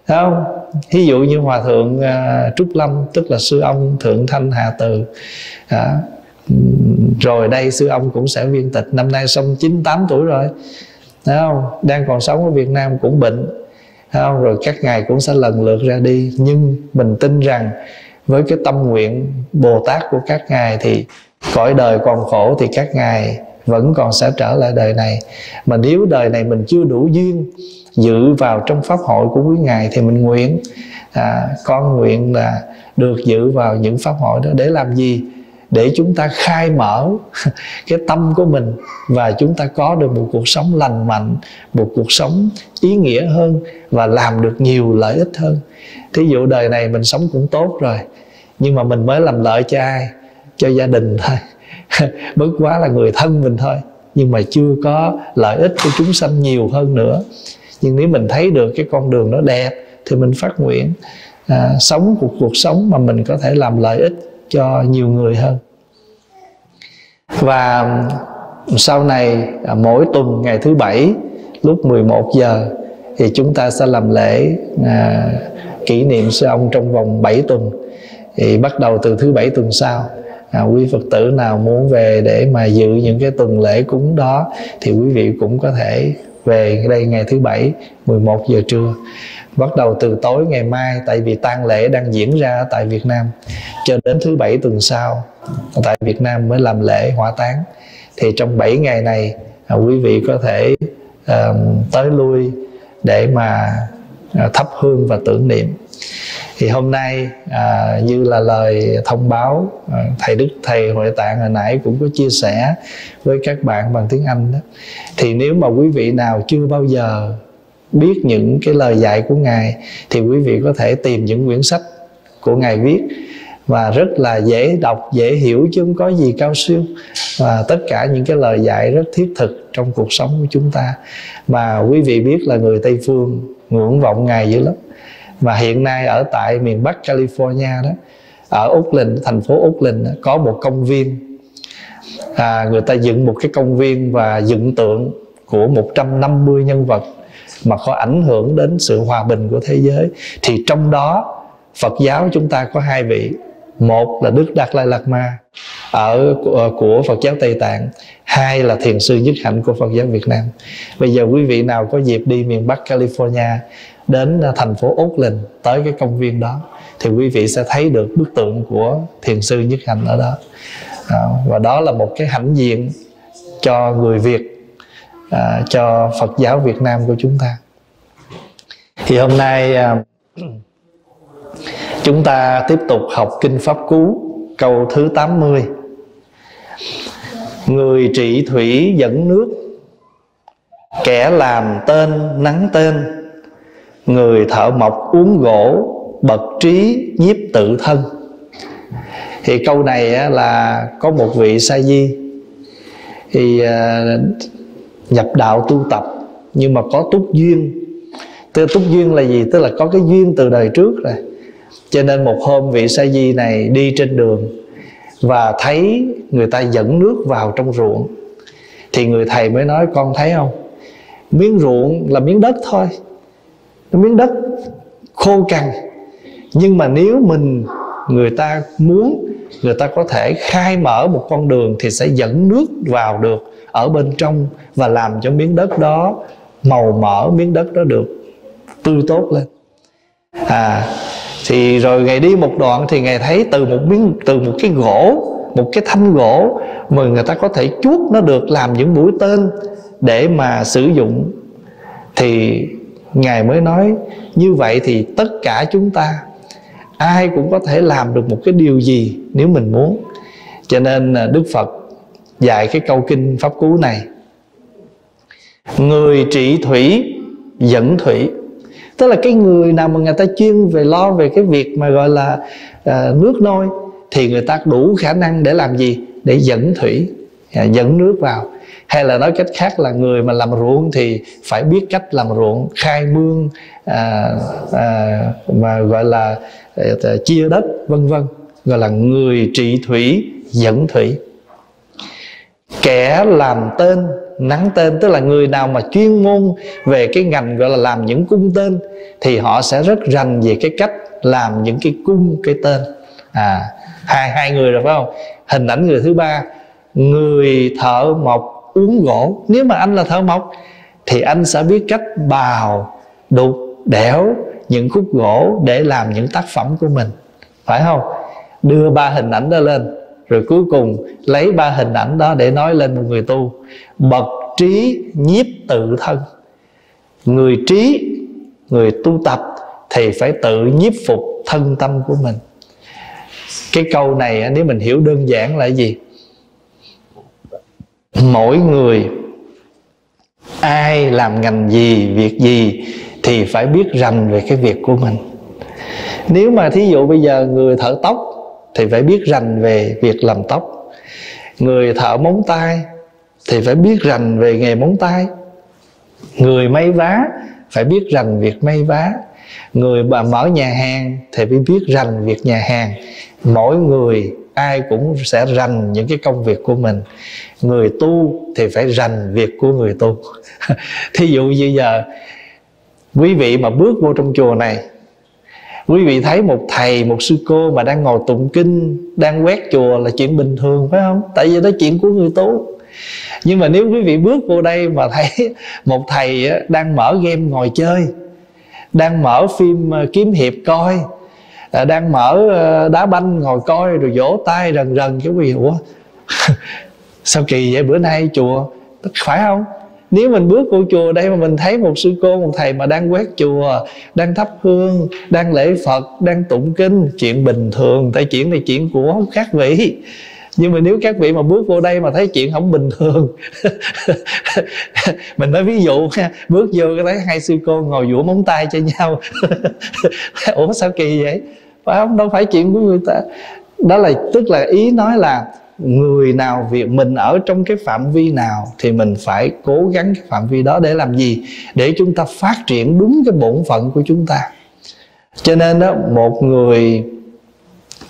Thấy không? Thí dụ như hòa thượng uh, trúc lâm tức là sư ông thượng thanh hà từ. À, rồi đây sư ông cũng sẽ viên tịch năm nay xong 98 tuổi rồi. Thấy không? Đang còn sống ở Việt Nam cũng bệnh. Không? Rồi các ngài cũng sẽ lần lượt ra đi. Nhưng mình tin rằng với cái tâm nguyện Bồ Tát của các ngài thì cõi đời còn khổ thì các ngài vẫn còn sẽ trở lại đời này. Mà nếu đời này mình chưa đủ duyên dự vào trong pháp hội của quý ngài thì mình nguyện à, con nguyện là được dự vào những pháp hội đó để làm gì? Để chúng ta khai mở cái tâm của mình và chúng ta có được một cuộc sống lành mạnh một cuộc sống ý nghĩa hơn và làm được nhiều lợi ích hơn. Thí dụ đời này mình sống cũng tốt rồi nhưng mà mình mới làm lợi cho ai? Cho gia đình thôi. Bất quá là người thân mình thôi. Nhưng mà chưa có lợi ích cho chúng sanh nhiều hơn nữa. Nhưng nếu mình thấy được cái con đường nó đẹp thì mình phát nguyện à, sống một cuộc sống mà mình có thể làm lợi ích cho nhiều người hơn. Và sau này à, mỗi tuần ngày thứ bảy lúc 11 giờ thì chúng ta sẽ làm lễ à, kỷ niệm sư ông trong vòng 7 tuần thì bắt đầu từ thứ bảy tuần sau à, quý phật tử nào muốn về để mà dự những cái tuần lễ cúng đó thì quý vị cũng có thể về đây ngày thứ bảy 11 giờ trưa. Bắt đầu từ tối ngày mai tại vì tang lễ đang diễn ra tại Việt Nam cho đến thứ bảy tuần sau tại Việt Nam mới làm lễ hỏa táng. Thì trong 7 ngày này à, quý vị có thể um, tới lui để mà uh, thắp hương và tưởng niệm thì hôm nay à, như là lời thông báo à, thầy đức thầy Huệ tạng hồi nãy cũng có chia sẻ với các bạn bằng tiếng anh đó. Thì nếu mà quý vị nào chưa bao giờ biết những cái lời dạy của ngài thì quý vị có thể tìm những quyển sách của ngài viết và rất là dễ đọc dễ hiểu chứ không có gì cao siêu. Và tất cả những cái lời dạy rất thiết thực trong cuộc sống của chúng ta. Mà quý vị biết là người tây phương ngưỡng vọng ngài dữ lắm và hiện nay ở tại miền Bắc California đó ở úc linh thành phố úc đó, có một công viên. À, người ta dựng một cái công viên và dựng tượng của 150 nhân vật mà có ảnh hưởng đến sự hòa bình của thế giới. Thì trong đó Phật giáo chúng ta có hai vị. Một là Đức Đạt Lai Lạt Ma ở ờ, của Phật giáo Tây Tạng. Hai là thiền sư nhất hạnh của Phật giáo Việt Nam. Bây giờ quý vị nào có dịp đi miền Bắc California đến à, thành phố úc linh tới cái công viên đó thì quý vị sẽ thấy được bức tượng của thiền sư nhất hạnh ở đó. À, và đó là một cái hãnh diện cho người Việt à, cho Phật giáo Việt Nam của chúng ta. Thì hôm nay à, chúng ta tiếp tục học kinh pháp cú câu thứ 80 người trị thủy dẫn nước kẻ làm tên nắng tên người thợ mộc uống gỗ, bậc trí nhiếp tự thân. Thì câu này là có một vị sa di, thì à, nhập đạo tu tập, nhưng mà có túc duyên. Tức túc duyên là gì? Tức là có cái duyên từ đời trước rồi. Cho nên một hôm vị sa di này đi trên đường và thấy người ta dẫn nước vào trong ruộng, thì người thầy mới nói, con thấy không? Miếng ruộng là miếng đất thôi miếng đất khô cằn. Nhưng mà nếu mình, người ta muốn, người ta có thể khai mở một con đường thì sẽ dẫn nước vào được ở bên trong và làm cho miếng đất đó màu mỡ, miếng đất đó được tươi tốt lên. À thì rồi ngày đi một đoạn thì ngày thấy từ một miếng, từ một cái gỗ, một cái thanh gỗ mà người ta có thể chuốt nó được làm những mũi tên để mà sử dụng, thì ngài mới nói như vậy thì tất cả chúng ta ai cũng có thể làm được một cái điều gì nếu mình muốn. Cho nên à, đức phật dạy cái câu kinh pháp cú này người trị thủy dẫn thủy. Tức là cái người nào mà người ta chuyên về lo về cái việc mà gọi là à, nước nôi thì người ta đủ khả năng để làm gì? Để dẫn thủy à, dẫn nước vào hay là nói cách khác là người mà làm ruộng thì phải biết cách làm ruộng khai mương à, à, mà gọi là à, à, chia đất vân vân gọi là người trị thủy dẫn thủy. Kẻ làm tên nắng tên tức là người nào mà chuyên môn về cái ngành gọi là làm những cung tên thì họ sẽ rất rành về cái cách làm những cái cung cái tên. À hai hai người rồi phải không? Hình ảnh người thứ ba người thợ mộc uống gỗ nếu mà anh là thợ mộc, thì anh sẽ biết cách bào, đục đẽo những khúc gỗ để làm những tác phẩm của mình. Phải không? Đưa ba hình ảnh đó lên, rồi cuối cùng lấy ba hình ảnh đó để nói lên một người tu. Bậc trí nhiếp tự thân. Người trí, người tu tập thì phải tự nhiếp phục thân tâm của mình. Cái câu này nếu mình hiểu đơn giản là gì? Mỗi người, ai làm ngành gì, việc gì thì phải biết rành về cái việc của mình. Nếu mà thí dụ bây giờ người thợ tóc thì phải biết rành về việc làm tóc. Người thợ móng tay thì phải biết rành về nghề móng tay. Người may vá phải biết rành việc may vá. Người bà mở nhà hàng thì phải biết rành việc nhà hàng. Mỗi người, ai cũng sẽ rành những cái công việc của mình người tu thì phải rành việc của người tu. Thí dụ như giờ, quý vị mà bước vô trong chùa này, quý vị thấy một thầy, một sư cô mà đang ngồi tụng kinh, đang quét chùa là chuyện bình thường, phải không? Tại vì đó chuyện của người tu. Nhưng mà nếu quý vị bước vô đây mà thấy một thầy đang mở game ngồi chơi, đang mở phim ờ, kiếm hiệp coi ờ, đang mở ờ, đá banh ngồi coi rồi vỗ tay rần rần, cái quý vị, ủa? sao kỳ vậy? Bữa nay chùa phải không? Nếu mình bước vô chùa đây mà mình thấy một sư cô, một thầy mà đang quét chùa, đang thắp hương, đang lễ phật, đang tụng kinh, chuyện bình thường, tại chuyện này chuyện của các vị. Nhưng mà nếu các vị mà bước vô đây mà thấy chuyện không bình thường, mình nói ví dụ ha, bước vô cái thấy hai sư cô ngồi vỗ móng tay cho nhau. Ủa sao kỳ vậy? Phải không? Đâu phải chuyện của người ta. Đó là, tức là ý nói là người nào việc mình ở trong cái phạm vi nào thì mình phải cố gắng cái phạm vi đó để làm gì? Để chúng ta phát triển đúng cái bổn phận của chúng ta. Cho nên đó một người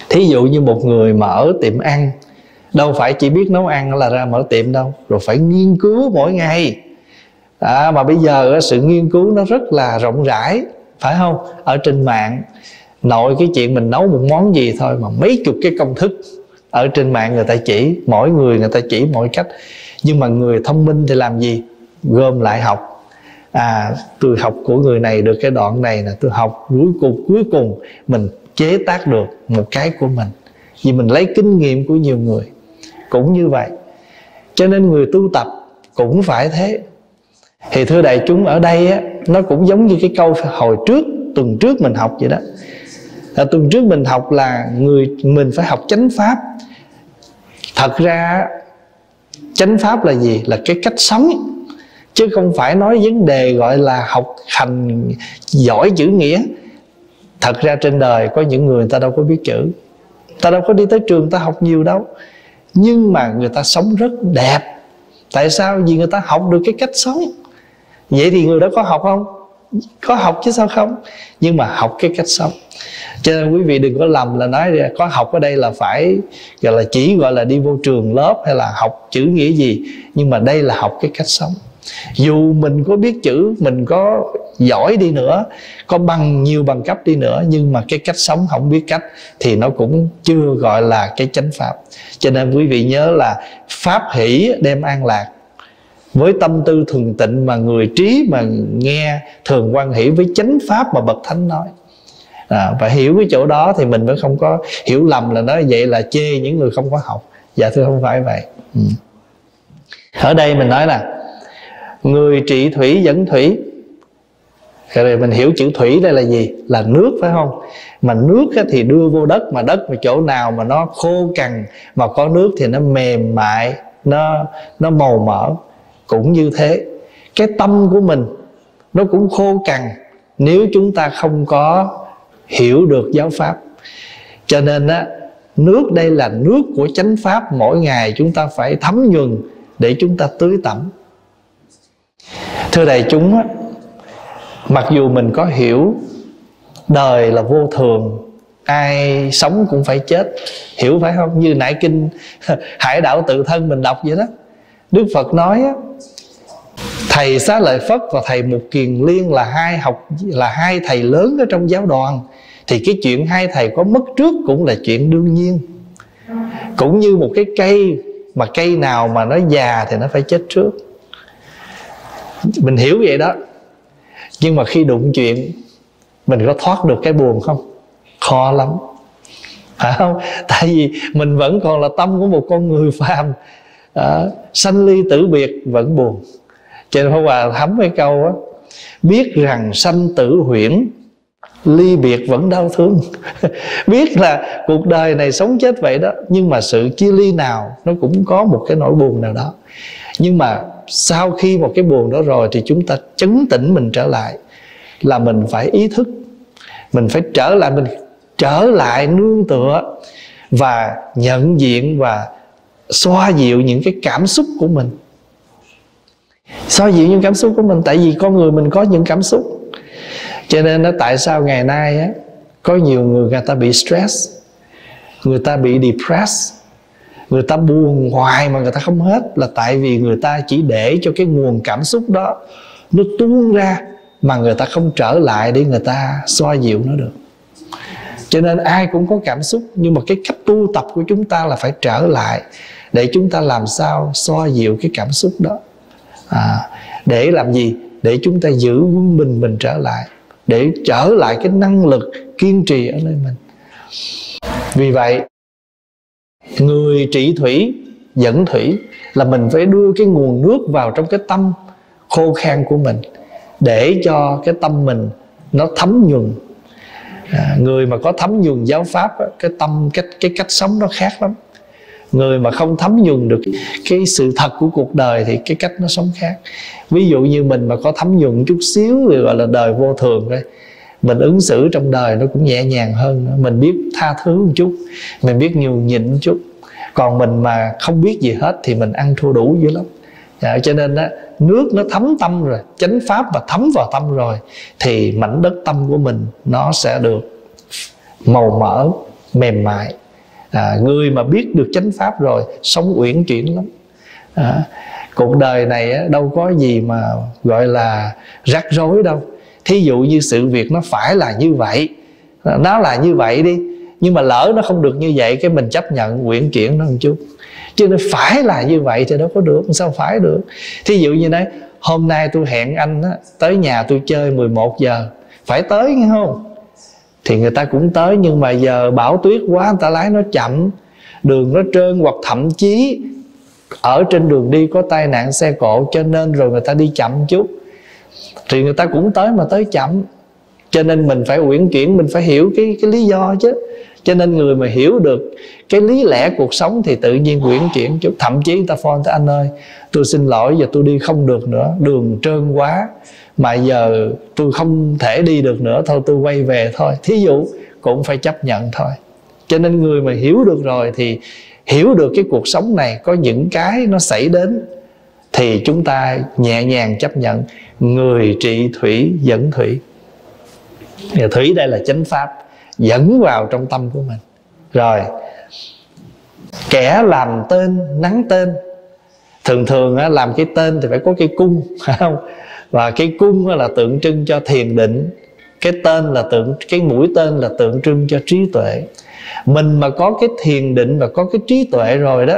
thí dụ như một người mà ở tiệm ăn đâu phải chỉ biết nấu ăn là ra mở tiệm đâu rồi phải nghiên cứu mỗi ngày. À, mà bây giờ sự nghiên cứu nó rất là rộng rãi phải không? Ở trên mạng nội cái chuyện mình nấu một món gì thôi mà mấy chục cái công thức ở trên mạng người ta chỉ mỗi người người ta chỉ mọi cách. Nhưng mà người thông minh thì làm gì? Gom lại học. À tôi học của người này được cái đoạn này là tôi học cuối cùng cuối cùng mình chế tác được một cái của mình. Vì mình lấy kinh nghiệm của nhiều người. Cũng như vậy. Cho nên người tu tập cũng phải thế. Thì thưa đại chúng ở đây á, nó cũng giống như cái câu hồi trước tuần trước mình học vậy đó à, tuần trước mình học là người mình phải học chánh pháp. Thật ra chánh pháp là gì? Là cái cách sống. Chứ không phải nói vấn đề gọi là học hành giỏi chữ nghĩa. Thật ra trên đời có những người, người ta đâu có biết chữ. Ta đâu có đi tới trường ta học nhiều đâu. Nhưng mà người ta sống rất đẹp. Tại sao? Vì người ta học được cái cách sống. Vậy thì người đó có học không? Có học chứ sao không? Nhưng mà học cái cách sống. Cho nên quý vị đừng có lầm là nói có học ở đây là phải gọi là chỉ gọi là đi vô trường lớp hay là học chữ nghĩa gì. Nhưng mà đây là học cái cách sống. Dù mình có biết chữ, mình có giỏi đi nữa, có bằng nhiều bằng cấp đi nữa, nhưng mà cái cách sống không biết cách thì nó cũng chưa gọi là cái chánh pháp. Cho nên quý vị nhớ là pháp hỷ đem an lạc với tâm tư thường tịnh mà người trí mà nghe thường quan hỷ với chánh pháp mà bậc thánh nói. À, và hiểu cái chỗ đó thì mình mới không có hiểu lầm là nói vậy là chê những người không có học. Dạ thưa không phải vậy. Ừ. ở đây mình nói là người trị thủy dẫn thủy. Rồi mình hiểu chữ thủy đây là gì? Là nước phải không? Mà nước thì đưa vô đất mà đất mà chỗ nào mà nó khô cằn mà có nước thì nó mềm mại nó nó màu mỡ cũng như thế. Cái tâm của mình nó cũng khô cằn nếu chúng ta không có hiểu được giáo pháp. Cho nên á nước đây là nước của chánh pháp mỗi ngày chúng ta phải thấm nhuần để chúng ta tưới tẩm. Thưa đại chúng á mặc dù mình có hiểu đời là vô thường ai sống cũng phải chết hiểu phải không? Như nãy kinh hải đảo tự thân mình đọc vậy đó. Đức phật nói á, thầy xá lợi phất và thầy mục kiền liên là hai học là hai thầy lớn ở trong giáo đoàn. Thì cái chuyện hai thầy có mất trước cũng là chuyện đương nhiên. Cũng như một cái cây mà cây nào mà nó già thì nó phải chết trước. Mình hiểu vậy đó. Nhưng mà khi đụng chuyện mình có thoát được cái buồn không? Khó lắm. Phải không? Tại vì mình vẫn còn là tâm của một con người phàm. À, sanh ly tử biệt vẫn buồn cho nên Pháp Hòa thấm cái câu á, biết rằng sanh tử huyễn, ly biệt vẫn đau thương. Biết là cuộc đời này sống chết vậy đó, nhưng mà sự chia ly nào nó cũng có một cái nỗi buồn nào đó. Nhưng mà sau khi một cái buồn đó rồi thì chúng ta chấn tĩnh mình trở lại, là mình phải ý thức, mình phải trở lại, mình trở lại nương tựa và nhận diện và xoa dịu những cái cảm xúc của mình xoa dịu những cảm xúc của mình, tại vì con người mình có những cảm xúc. Cho nên nó tại sao ngày nay á, có nhiều người người ta bị stress, người ta bị depressed, người ta buồn hoài mà người ta không hết, là tại vì người ta chỉ để cho cái nguồn cảm xúc đó nó tuôn ra mà người ta không trở lại để người ta xoa dịu nó được. Cho nên ai cũng có cảm xúc, nhưng mà cái cách tu tập của chúng ta là phải trở lại để chúng ta làm sao xoa dịu cái cảm xúc đó à, để làm gì? Để chúng ta giữ quân bình mình trở lại. Để trở lại cái năng lực kiên trì ở nơi mình. Vì vậy người trị thủy dẫn thủy là mình phải đưa cái nguồn nước vào trong cái tâm khô khan của mình để cho cái tâm mình nó thấm nhuần. À, người mà có thấm nhuần giáo pháp cái tâm cái cái cách sống nó khác lắm người mà không thấm nhuần được cái sự thật của cuộc đời thì cái cách nó sống khác. Ví dụ như mình mà có thấm nhuần chút xíu thì gọi là đời vô thường đấy mình ứng xử trong đời nó cũng nhẹ nhàng hơn mình biết tha thứ một chút mình biết nhường nhịn một chút. Còn mình mà không biết gì hết thì mình ăn thua đủ dữ lắm. Dạ, cho nên á nước nó thấm tâm rồi chánh pháp và thấm vào tâm rồi thì mảnh đất tâm của mình nó sẽ được màu mỡ mềm mại à, người mà biết được chánh pháp rồi sống uyển chuyển lắm. À, cuộc đời này á, đâu có gì mà gọi là rắc rối đâu. Thí dụ như sự việc nó phải là như vậy nó là như vậy đi nhưng mà lỡ nó không được như vậy cái mình chấp nhận quyển chuyển nó một chút. Chứ nó phải là như vậy thì đâu có được sao phải được. Thí dụ như đấy hôm nay tôi hẹn anh á, tới nhà tôi chơi 11 giờ phải tới nghe không? Thì người ta cũng tới, nhưng mà giờ bão tuyết quá, người ta lái nó chậm. Đường nó trơn hoặc thậm chí ở trên đường đi có tai nạn xe cộ, cho nên rồi người ta đi chậm chút. Thì người ta cũng tới mà tới chậm. Cho nên mình phải uyển chuyển, mình phải hiểu cái cái lý do chứ. Cho nên người mà hiểu được cái lý lẽ cuộc sống thì tự nhiên quyển chuyển chút. Thậm chí người ta phone tới, anh ơi, tôi xin lỗi giờ tôi đi không được nữa, đường trơn quá mà giờ tôi không thể đi được nữa thôi tôi quay về thôi. Thí dụ cũng phải chấp nhận thôi. Cho nên người mà hiểu được rồi thì hiểu được cái cuộc sống này có những cái nó xảy đến thì chúng ta nhẹ nhàng chấp nhận. Người trị thủy dẫn thủy. Thủy đây là chánh pháp dẫn vào trong tâm của mình. Rồi kẻ làm tên nắng tên. Thường thường á, làm cái tên thì phải có cái cung phải không? Và cái cung là tượng trưng cho thiền định, cái tên là tượng, cái mũi tên là tượng trưng cho trí tuệ. Mình mà có cái thiền định và có cái trí tuệ rồi đó,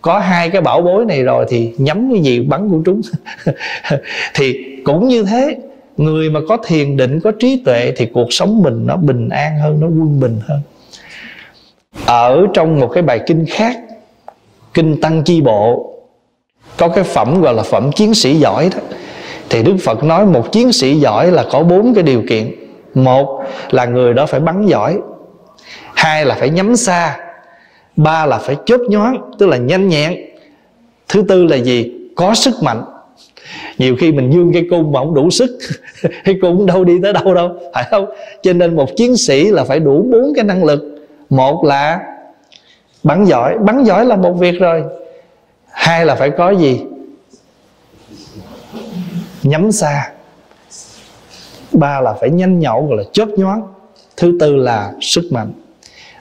có hai cái bảo bối này rồi thì nhắm cái gì bắn của chúng. Thì cũng như thế, người mà có thiền định, có trí tuệ thì cuộc sống mình nó bình an hơn, nó quân bình hơn. Ở trong một cái bài kinh khác, kinh tăng chi bộ, có cái phẩm gọi là phẩm chiến sĩ giỏi đó thì đức phật nói một chiến sĩ giỏi là có bốn cái điều kiện. Một là người đó phải bắn giỏi. Hai là phải nhắm xa. Ba là phải chớp nhoáng, tức là nhanh nhẹn. Thứ tư là gì? Có sức mạnh. Nhiều khi mình dương cái cung mà không đủ sức cái cung đâu đi tới đâu đâu, phải không? Cho nên một chiến sĩ là phải đủ bốn cái năng lực. Một là bắn giỏi. Bắn giỏi là một việc rồi. Hai là phải có gì? Nhắm xa. Ba là phải nhanh nhậu gọi là chớp nhoáng. Thứ tư là sức mạnh.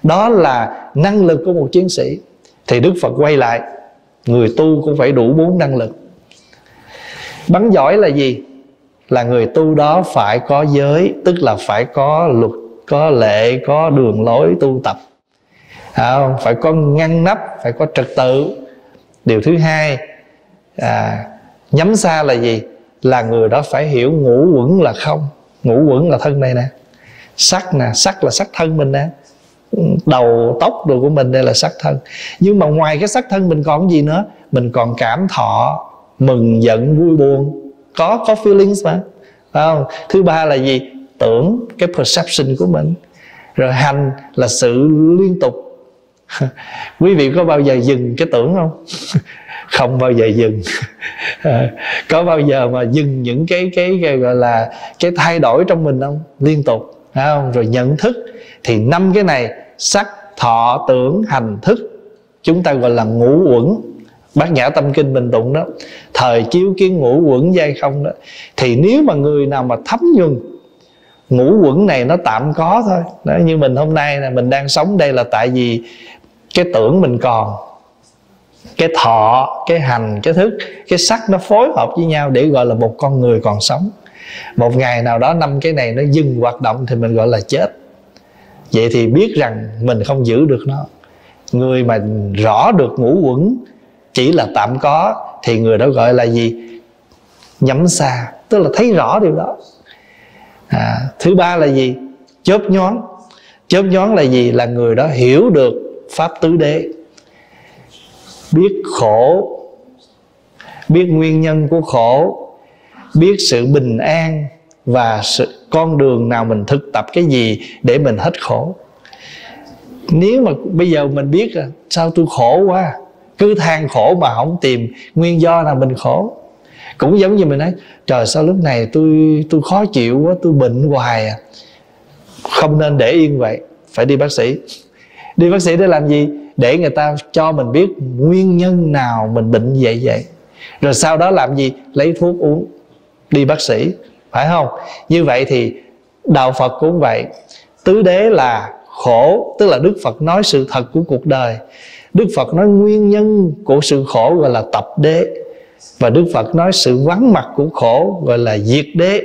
Đó là năng lực của một chiến sĩ. Thì đức phật quay lại người tu cũng phải đủ bốn năng lực. Bắn giỏi là gì? Là người tu đó phải có giới tức là phải có luật có lệ có đường lối tu tập. À, phải có ngăn nắp phải có trật tự. Điều thứ hai à, nhắm xa là gì? Là người đó phải hiểu ngũ quẩn là không. Ngũ quẩn là thân này nè. Sắc nè, sắc là sắc thân mình nè. Đầu tóc đồ của mình đây là sắc thân. Nhưng mà ngoài cái sắc thân mình còn gì nữa? Mình còn cảm thọ, mừng, giận, vui buồn. Có có feelings mà. Phải không? Thứ ba là gì? Tưởng cái perception của mình. Rồi hành là sự liên tục. Quý vị có bao giờ dừng cái tưởng không? không bao giờ dừng. Có bao giờ mà dừng những cái, cái cái gọi là cái thay đổi trong mình không? Liên tục phải không? Rồi nhận thức. Thì năm cái này sắc thọ tưởng hành thức chúng ta gọi là ngũ uẩn. Bát nhã tâm kinh bình tụng đó thời chiếu kiến ngũ uẩn dây không đó. Thì nếu mà người nào mà thấm nhuần ngũ uẩn này nó tạm có thôi. Đó, như mình hôm nay là mình đang sống đây là tại vì cái tưởng mình còn cái thọ cái hành cái thức cái sắc nó phối hợp với nhau để gọi là một con người còn sống. Một ngày nào đó năm cái này nó dừng hoạt động thì mình gọi là chết. Vậy thì biết rằng mình không giữ được nó. Người mà rõ được ngũ quẩn chỉ là tạm có thì người đó gọi là gì? Nhắm xa tức là thấy rõ điều đó. À, thứ ba là gì? Chớp nhoáng. Chớp nhoáng là gì? Là người đó hiểu được pháp tứ đế biết khổ, biết nguyên nhân của khổ, biết sự bình an và sự, con đường nào mình thực tập cái gì để mình hết khổ. Nếu mà bây giờ mình biết sao tôi khổ quá, cứ than khổ mà không tìm nguyên do nào mình khổ. Cũng giống như mình nói, trời sao lúc này tôi tôi khó chịu quá, tôi bệnh hoài à. Không nên để yên vậy, phải đi bác sĩ. Đi bác sĩ để làm gì? Để người ta cho mình biết nguyên nhân nào mình bệnh vậy vậy. Rồi sau đó làm gì? Lấy thuốc uống. Đi bác sĩ, phải không? Như vậy thì đạo phật cũng vậy. Tứ đế là khổ, tức là đức phật nói sự thật của cuộc đời. Đức phật nói nguyên nhân của sự khổ gọi là tập đế. Và đức phật nói sự vắng mặt của khổ gọi là diệt đế.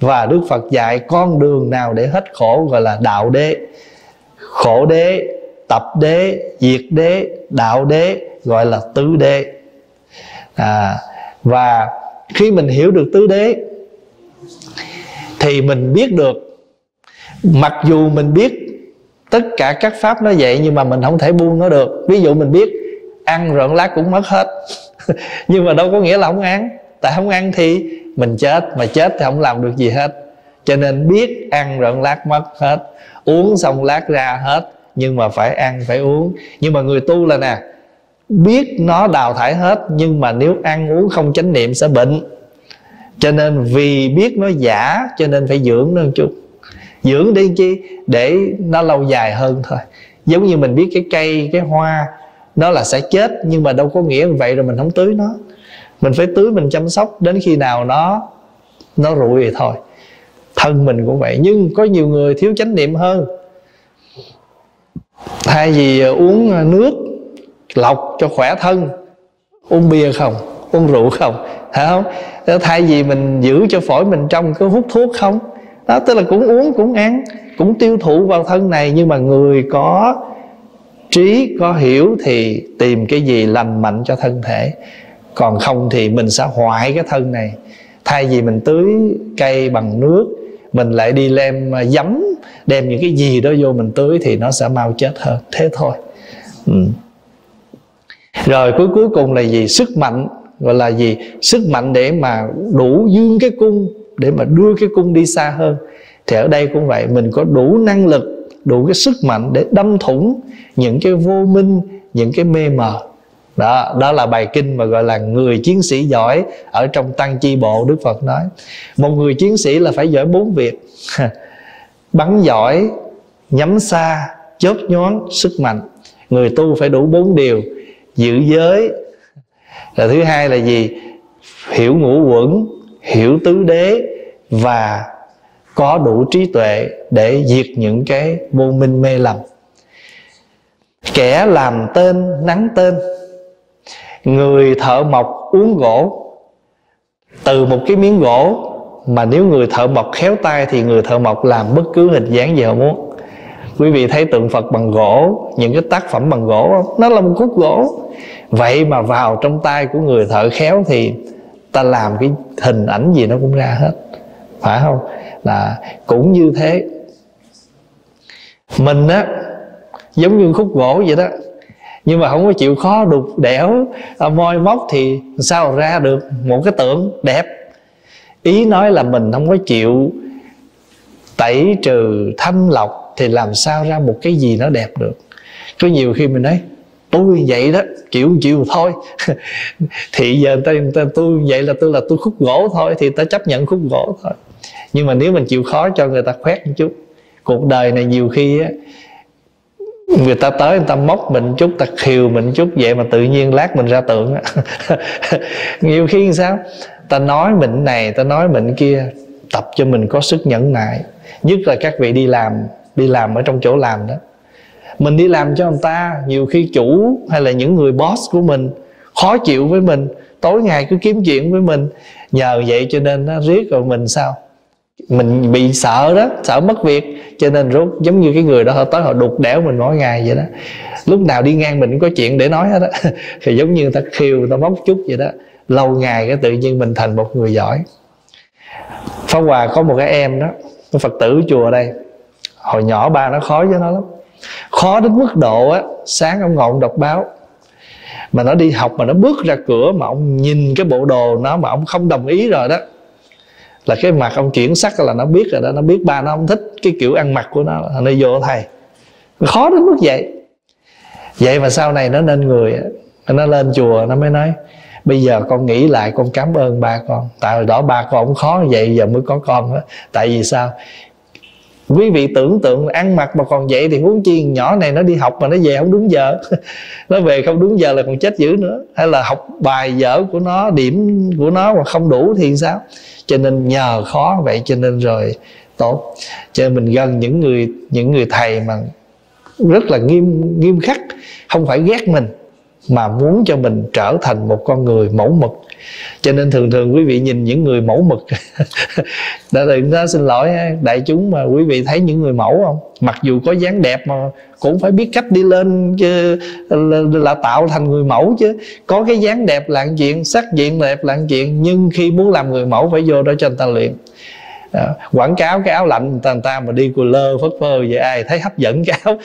Và đức phật dạy con đường nào để hết khổ gọi là đạo đế. Khổ đế tập đế diệt đế đạo đế gọi là tứ đế. À, và khi mình hiểu được tứ đế thì mình biết được mặc dù mình biết tất cả các pháp nó vậy nhưng mà mình không thể buông nó được. Ví dụ mình biết ăn rợn lát cũng mất hết nhưng mà đâu có nghĩa là không ăn. Tại không ăn thì mình chết mà chết thì không làm được gì hết. Cho nên biết ăn rợn lát mất hết uống xong lát ra hết nhưng mà phải ăn, phải uống. Nhưng mà người tu là nè, biết nó đào thải hết, nhưng mà nếu ăn uống không chánh niệm sẽ bệnh. Cho nên vì biết nó giả, cho nên phải dưỡng nó một chút. Dưỡng đi chi? Để nó lâu dài hơn thôi. Giống như mình biết cái cây, cái hoa, nó là sẽ chết, nhưng mà đâu có nghĩa vậy rồi mình không tưới nó. Mình phải tưới, mình chăm sóc, đến khi nào nó nó rụi thì thôi. Thân mình cũng vậy. Nhưng có nhiều người thiếu chánh niệm hơn thay vì ờ, uống ờ, nước lọc cho khỏe thân, uống bia không, uống rượu không phải không? Ờ, thay vì mình giữ cho phổi mình trong cứ hút thuốc không? Đó, tức là cũng uống, cũng ăn, cũng tiêu thụ vào thân này, nhưng mà người có trí, có hiểu thì tìm cái gì lành mạnh cho thân thể. Còn không thì mình sẽ hoại cái thân này. Thay vì mình tưới cây bằng nước mình lại đi lem à, giấm, đem những cái gì đó vô mình tưới thì nó sẽ mau chết hơn. Thế thôi. Ừ. rồi cuối cuối cùng là gì? Sức mạnh. Gọi là gì? Sức mạnh để mà đủ dương cái cung, để mà đưa cái cung đi xa hơn. Thì ở đây cũng vậy, mình có đủ năng lực, đủ cái sức mạnh để đâm thủng những cái vô minh, những cái mê mờ đó đó là bài kinh mà gọi là người chiến sĩ giỏi ở trong tăng chi bộ, đức phật nói. Một người chiến sĩ là phải giỏi bốn việc. Bắn giỏi, nhắm xa, chớp nhoáng, sức mạnh. Người tu phải đủ bốn điều, giữ giới. Là thứ hai là gì? Hiểu ngũ quẩn hiểu tứ đế và có đủ trí tuệ để diệt những cái vô minh mê lầm. Kẻ làm tên, nắng tên người thợ mộc uống gỗ. Từ một cái miếng gỗ mà nếu người thợ mộc khéo tay thì người thợ mộc làm bất cứ hình dáng gì họ muốn. Quý vị thấy tượng phật bằng gỗ, những cái tác phẩm bằng gỗ không nó là một khúc gỗ. Vậy mà vào trong tay của người thợ khéo thì ta làm cái hình ảnh gì nó cũng ra hết. Phải không? Là cũng như thế. Mình á, giống như khúc gỗ vậy đó nhưng mà không có chịu khó đục đẽo à, moi móc thì sao ra được một cái tượng đẹp? Ý nói là mình không có chịu tẩy trừ thanh lọc thì làm sao ra một cái gì nó đẹp được? Có nhiều khi mình nói tôi vậy đó chịu chịu thôi. Thì giờ ta, ta tôi vậy là tôi là tôi khúc gỗ thôi thì ta chấp nhận khúc gỗ thôi. Nhưng mà nếu mình chịu khó cho người ta khoét một chút cuộc đời này nhiều khi á người ta tới, người ta móc mình chút, ta khiều mình chút, vậy mà tự nhiên lát mình ra tượng nhiều khi sao? Ta nói mình này, ta nói mình kia, tập cho mình có sức nhẫn nại. Nhất là các vị đi làm đi làm ở trong chỗ làm đó. Mình đi làm cho người ta, nhiều khi chủ hay là những người boss của mình khó chịu với mình, tối ngày cứ kiếm chuyện với mình. Nhờ vậy cho nên nó riết rồi mình sao? Mình bị sợ đó, sợ mất việc. Cho nên rốt, giống như cái người đó, họ tới họ đục đẽo mình mỗi ngày vậy đó. Lúc nào đi ngang mình cũng có chuyện để nói hết á. Thì giống như người ta khiêu người ta móc chút vậy đó. Lâu ngày cái tự nhiên mình thành một người giỏi. Pháp Hòa có một cái em đó cái Phật tử chùa đây. Hồi nhỏ ba nó khó với nó lắm. Khó đến mức độ á, Sáng ông ngọn đọc báo. Mà nó đi học mà nó bước ra cửa Mà ông nhìn cái bộ đồ nó Mà ông không đồng ý rồi đó là cái mặt ông chuyển sắc là nó biết rồi đó, nó biết ba nó không thích cái kiểu ăn mặc của nó nó vô thầy. Khó đến mức vậy. Vậy mà sau này nó nên người nó lên chùa nó mới nói, bây giờ con nghĩ lại, con cảm ơn ba con. Tại hồi đó ba con cũng khó vậy, giờ mới có con đó tại vì sao? Quý vị tưởng tượng ăn mặc mà còn vậy thì huống chi nhỏ này nó đi học mà nó về không đúng giờ. Nó về không đúng giờ là còn chết dữ nữa. Hay là học bài dở của nó, điểm của nó mà không đủ thì sao? Cho nên nhờ khó vậy cho nên rồi tốt. Cho nên mình gần những người những người thầy mà rất là nghiêm nghiêm khắc, không phải ghét mình mà muốn cho mình trở thành một con người mẫu mực. Cho nên thường thường quý vị nhìn những người mẫu mực. Đã đừng ra xin lỗi, đại chúng mà quý vị thấy những người mẫu không? Mặc dù có dáng đẹp mà cũng phải biết cách đi lên chứ, là tạo thành người mẫu chứ. Có cái dáng đẹp là chuyện, sắc diện đẹp là chuyện, nhưng khi muốn làm người mẫu phải vô đó cho người ta luyện à, quảng cáo cái áo lạnh người ta, người ta mà đi cùi lơ phất phơ vậy ai thấy hấp dẫn cái áo?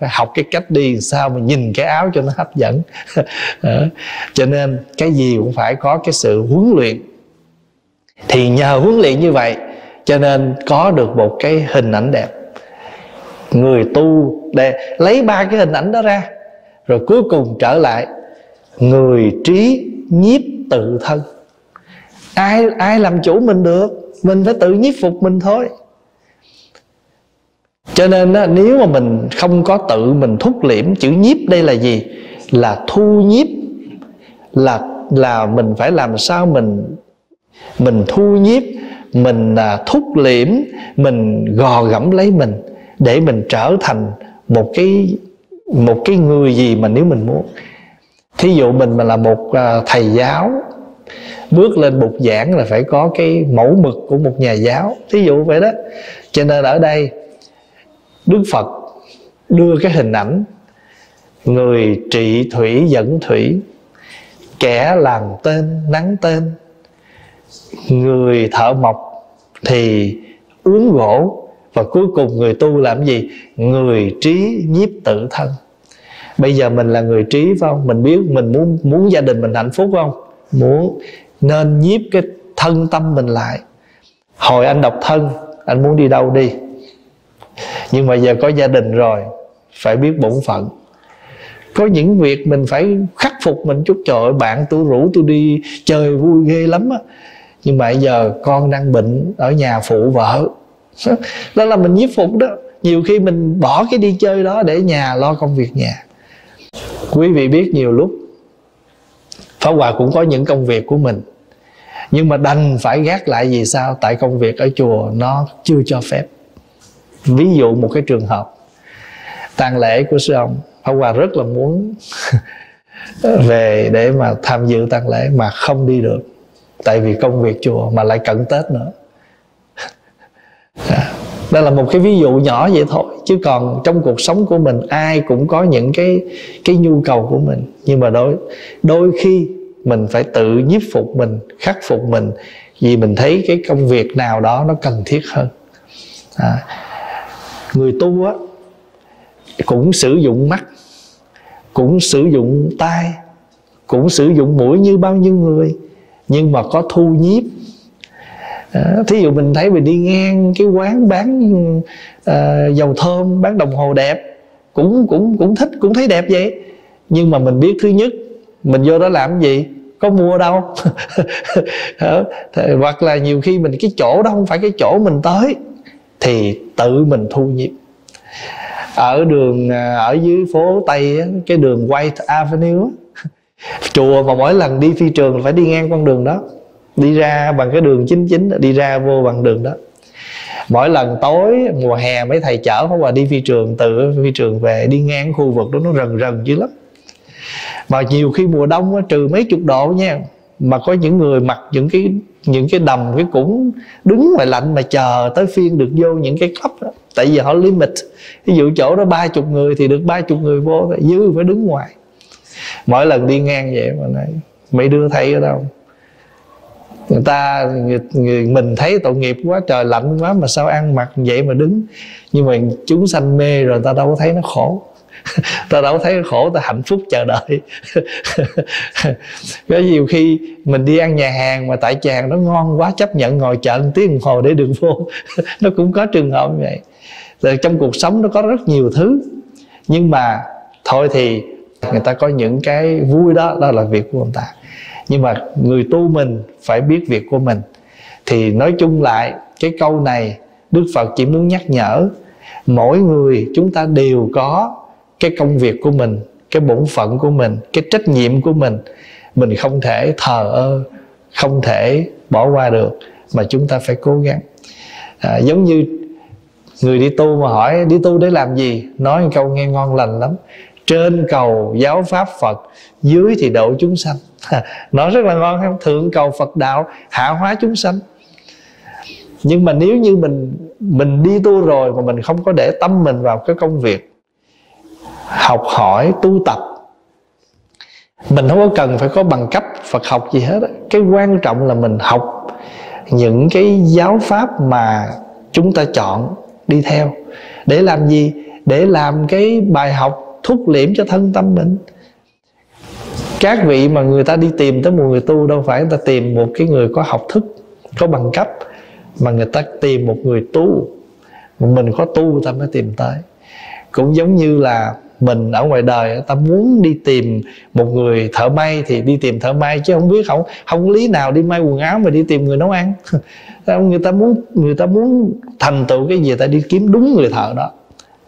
Phải học cái cách đi sao mà nhìn cái áo cho nó hấp dẫn. À, cho nên cái gì cũng phải có cái sự huấn luyện. Thì nhờ huấn luyện như vậy cho nên có được một cái hình ảnh đẹp. Người tu để lấy ba cái hình ảnh đó ra rồi cuối cùng trở lại người trí nhiếp tự thân. Ai ai làm chủ mình được? Mình phải tự nhiếp phục mình thôi. Cho nên á, nếu mà mình không có tự mình thúc liễm chữ nhiếp đây là gì? Là thu nhiếp là là mình phải làm sao mình mình thu nhiếp mình à, thúc liễm mình gò gẫm lấy mình để mình trở thành một cái một cái người gì mà nếu mình muốn. Thí dụ mình mà là một à, thầy giáo bước lên bục giảng là phải có cái mẫu mực của một nhà giáo. Thí dụ vậy đó. Cho nên ở đây, đức phật đưa cái hình ảnh người trị thủy, dẫn thủy. Kẻ làm tên, nắng tên. Người thợ mộc thì uống gỗ. Và cuối cùng người tu làm gì? Người trí nhiếp tự thân. Bây giờ mình là người trí phải không? Mình biết mình muốn muốn gia đình mình hạnh phúc không? Muốn nên nhiếp cái thân tâm mình lại. Hồi anh độc thân, anh muốn đi đâu đi? Nhưng mà giờ có gia đình rồi, phải biết bổn phận. Có những việc mình phải khắc phục mình chút. Trời ơi, bạn tôi rủ tôi đi chơi vui ghê lắm á. Nhưng mà giờ con đang bệnh ở nhà phụ vợ. Đó là mình nhiếp phục đó. Nhiều khi mình bỏ cái đi chơi đó để nhà lo công việc nhà. Quý vị biết nhiều lúc Pháp Hòa cũng có những công việc của mình. Nhưng mà đành phải gác lại vì sao? Tại công việc ở chùa nó chưa cho phép. Ví dụ một cái trường hợp, tang lễ của sư ông, Pháp Hòa rất là muốn về để mà tham dự tang lễ mà không đi được. Tại vì công việc chùa mà lại cận tết nữa. Đó. Là một cái ví dụ nhỏ vậy thôi. Chứ còn trong cuộc sống của mình, ai cũng có những cái cái nhu cầu của mình. Nhưng mà đôi đôi khi mình phải tự nhiếp phục mình khắc phục mình vì mình thấy cái công việc nào đó nó cần thiết hơn. À, người tu á cũng sử dụng mắt cũng sử dụng tai cũng sử dụng mũi như bao nhiêu người nhưng mà có thu nhiếp. À, thí dụ mình thấy mình đi ngang cái quán bán uh, dầu thơm bán đồng hồ đẹp cũng cũng cũng thích cũng thấy đẹp vậy. Nhưng mà mình biết thứ nhất mình vô đó làm gì? Có mua đâu? Hoặc là nhiều khi mình cái chỗ đó không phải cái chỗ mình tới, thì tự mình thu nhiếp ở đường à, ở dưới phố tây cái đường white avenue chùa mà mỗi lần đi phi trường phải đi ngang con đường đó. Đi ra bằng cái đường chính chính, đi ra vô bằng đường đó. Mỗi lần tối, mùa hè mấy thầy chở không qua đi phi trường, từ phi trường về đi ngang khu vực đó, nó rần rần dữ lắm mà nhiều khi mùa đông á, trừ mấy chục độ nha mà có những người mặc những cái những cái đầm cái cũng đứng ngoài lạnh mà chờ tới phiên được vô những cái club đó. Tại vì họ limit. Ví dụ chỗ đó ba chục người thì được ba chục người vô dư phải đứng ngoài. Mỗi lần đi ngang vậy mà nói mấy đứa thấy ở đâu? Người ta người, người, mình thấy tội nghiệp quá trời lạnh quá mà sao ăn mặc vậy mà đứng? Nhưng mà chúng sanh mê rồi ta đâu có thấy nó khổ. ta đâu thấy khổ ta hạnh phúc chờ đợi. Có nhiều khi mình đi ăn nhà hàng mà tại chàng nó ngon quá, chấp nhận ngồi chờ tiếng đồng hồ để đường vô nó cũng có trường hợp như vậy. Rồi trong cuộc sống nó có rất nhiều thứ. Nhưng mà thôi thì người ta có những cái vui đó đó là việc của người ta. Nhưng mà người tu mình phải biết việc của mình. Thì nói chung lại, cái câu này đức phật chỉ muốn nhắc nhở, mỗi người chúng ta đều có cái công việc của mình cái bổn phận của mình cái trách nhiệm của mình mình không thể thờ ơ không thể bỏ qua được mà chúng ta phải cố gắng. À, giống như người đi tu mà hỏi đi tu để làm gì? Nói một câu nghe ngon lành lắm. Trên cầu giáo pháp phật dưới thì độ chúng sanh. Nó rất là ngon không thượng cầu phật đạo hạ hóa chúng sanh. Nhưng mà nếu như mình mình đi tu rồi mà mình không có để tâm mình vào cái công việc học hỏi, tu tập. Mình không có cần phải có bằng cấp Phật học gì hết cái quan trọng là mình học những cái giáo pháp mà chúng ta chọn đi theo. Để làm gì? Để làm cái bài học thúc liễm cho thân tâm mình. Các vị mà người ta đi tìm tới một người tu đâu phải người ta tìm một cái người có học thức, có bằng cấp, mà người ta tìm một người tu. Mình có tu ta mới tìm tới. Cũng giống như là mình ở ngoài đời ta muốn đi tìm một người thợ may thì đi tìm thợ may chứ không biết không không lý nào đi may quần áo mà đi tìm người nấu ăn. Người ta muốn người ta muốn thành tựu cái gì ta đi kiếm đúng người thợ đó.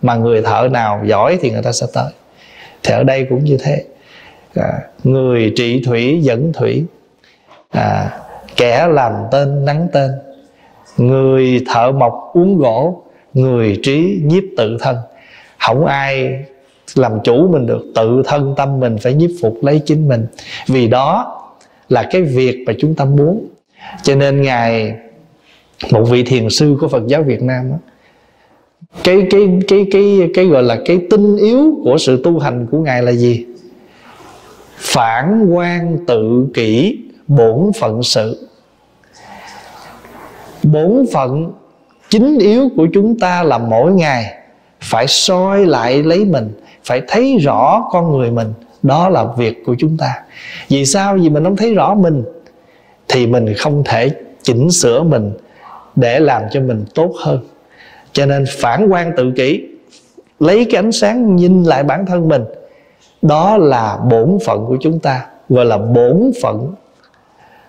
Mà người thợ nào giỏi thì người ta sẽ tới. Thì ở đây cũng như thế. À, người trị thủy dẫn thủy. À, kẻ làm tên nắng tên. Người thợ mộc uống gỗ. Người trí nhiếp tự thân. Không ai làm chủ mình được tự thân tâm mình phải nhiếp phục lấy chính mình. Vì đó là cái việc mà chúng ta muốn. Cho nên ngài một vị thiền sư của Phật giáo Việt Nam đó, cái cái cái cái cái gọi là cái tinh yếu của sự tu hành của ngài là gì? Phản quan tự kỷ bổn phận sự. Bổn phận chính yếu của chúng ta là mỗi ngày phải soi lại lấy mình phải thấy rõ con người mình. Đó là việc của chúng ta. Vì sao? Vì mình không thấy rõ mình, thì mình không thể chỉnh sửa mình để làm cho mình tốt hơn. Cho nên phản quan tự kỷ, lấy cái ánh sáng nhìn lại bản thân mình, đó là bổn phận của chúng ta, gọi là bổn phận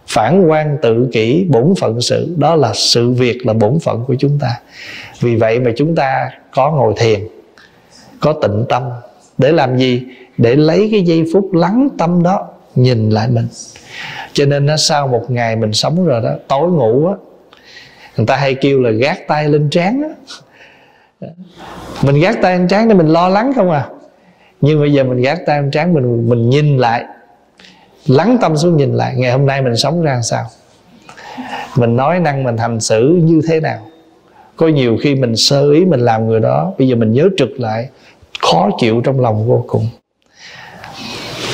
phản quan tự kỷ, bổn phận sự. Đó là sự việc là bổn phận của chúng ta. Vì vậy mà chúng ta có ngồi thiền, có tịnh tâm để làm gì? Để lấy cái giây phút lắng tâm đó, nhìn lại mình. Cho nên nó sau một ngày mình sống rồi đó, tối ngủ á, người ta hay kêu là gác tay lên trán á. Mình gác tay lên trán để mình lo lắng không à? Nhưng bây giờ mình gác tay lên trán, mình mình nhìn lại, lắng tâm xuống nhìn lại, ngày hôm nay mình sống ra sao? Mình nói năng mình hành xử như thế nào? Có nhiều khi mình sơ ý mình làm người đó, bây giờ mình nhớ trực lại khó chịu trong lòng vô cùng.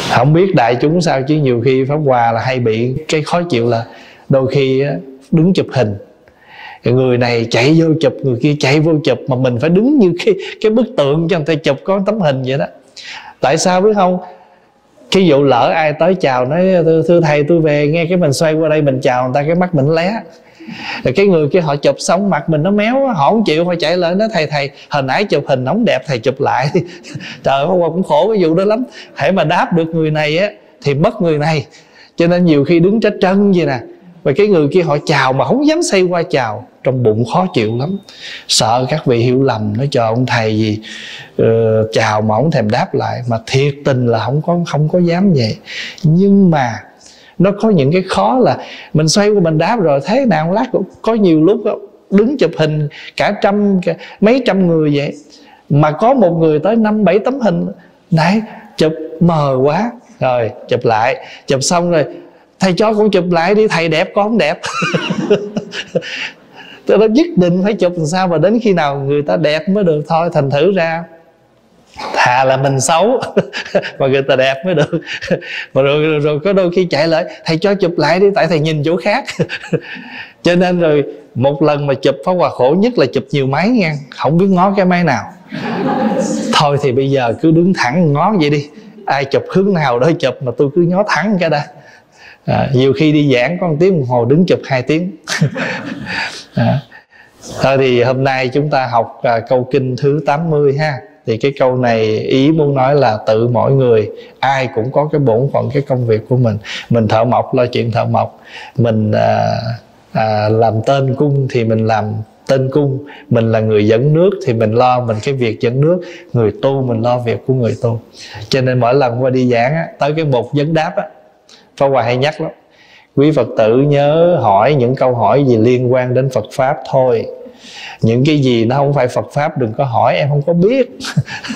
Không biết đại chúng sao chứ nhiều khi pháp hòa là hay bị cái khó chịu là đôi khi đứng chụp hình. Người này chạy vô chụp, người kia chạy vô chụp mà mình phải đứng như cái cái bức tượng cho người ta chụp có tấm hình vậy đó. Tại sao biết không? Cái vụ lỡ ai tới chào nói thưa thầy, tôi về. Nghe cái mình xoay qua đây mình chào người ta, cái mắt mình lé rồi cái người kia họ chụp xong mặt mình nó méo họ không chịu họ chạy lên nói thầy thầy hồi nãy chụp hình nóng đẹp thầy chụp lại. Trời ơi cũng khổ cái vụ đó lắm. Hãy mà đáp được người này á thì mất người này. Cho nên nhiều khi đứng trách trân vậy nè. Và cái người kia họ chào mà không dám xây qua chào trong bụng khó chịu lắm. Sợ các vị hiểu lầm nói cho ông thầy gì uh, chào mà ông thèm đáp lại mà thiệt tình là không có không có dám vậy. Nhưng mà nó có những cái khó là mình xoay qua mình đáp rồi, thế nào lát cũng có nhiều lúc đứng chụp hình cả trăm, cả mấy trăm người vậy. Mà có một người tới năm, bảy tấm hình đấy chụp mờ quá. Rồi, chụp lại. Chụp xong rồi, thầy cho con chụp lại đi, thầy đẹp con không đẹp? Tôi đã nhất định phải chụp làm sao mà đến khi nào người ta đẹp mới được, thôi thành thử ra thà là mình xấu mà người ta đẹp mới được. Mà rồi, rồi, rồi có đôi khi chạy lại thầy cho chụp lại đi tại thầy nhìn chỗ khác. Cho nên rồi một lần mà chụp phá hòa khổ nhất là chụp nhiều máy nha không biết ngó cái máy nào. Thôi thì bây giờ cứ đứng thẳng ngó vậy đi. Ai chụp hướng nào đó chụp mà tôi cứ nhó thẳng cái đây à, nhiều khi đi giảng có một tiếng đồng hồ đứng chụp hai tiếng. À. thôi thì hôm nay chúng ta học à, câu kinh thứ 80 ha thì cái câu này ý muốn nói là tự mỗi người ai cũng có cái bổn phận cái công việc của mình. Mình thợ mộc lo chuyện thợ mộc. Mình à, à, làm tên cung thì mình làm tên cung. Mình là người dẫn nước thì mình lo mình cái việc dẫn nước. Người tu mình lo việc của người tu. Cho nên mỗi lần qua đi giảng á, tới cái một vấn đáp á Pháp Hòa hay nhắc lắm. Quý Phật tử nhớ hỏi những câu hỏi gì liên quan đến Phật Pháp thôi những cái gì nó không phải Phật Pháp đừng có hỏi em không có biết.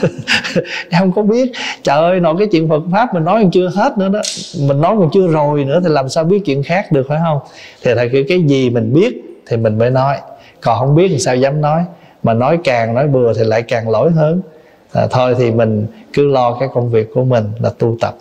Em không có biết. Trời ơi nói cái chuyện Phật Pháp mình nói còn chưa hết nữa đó. Mình nói còn chưa rồi nữa thì làm sao biết chuyện khác được phải không? Thì thật cái cái gì mình biết thì mình mới nói. Còn không biết thì sao dám nói? Mà nói càng nói bừa thì lại càng lỗi hơn. À, thôi thì mình cứ lo cái công việc của mình là tu tập.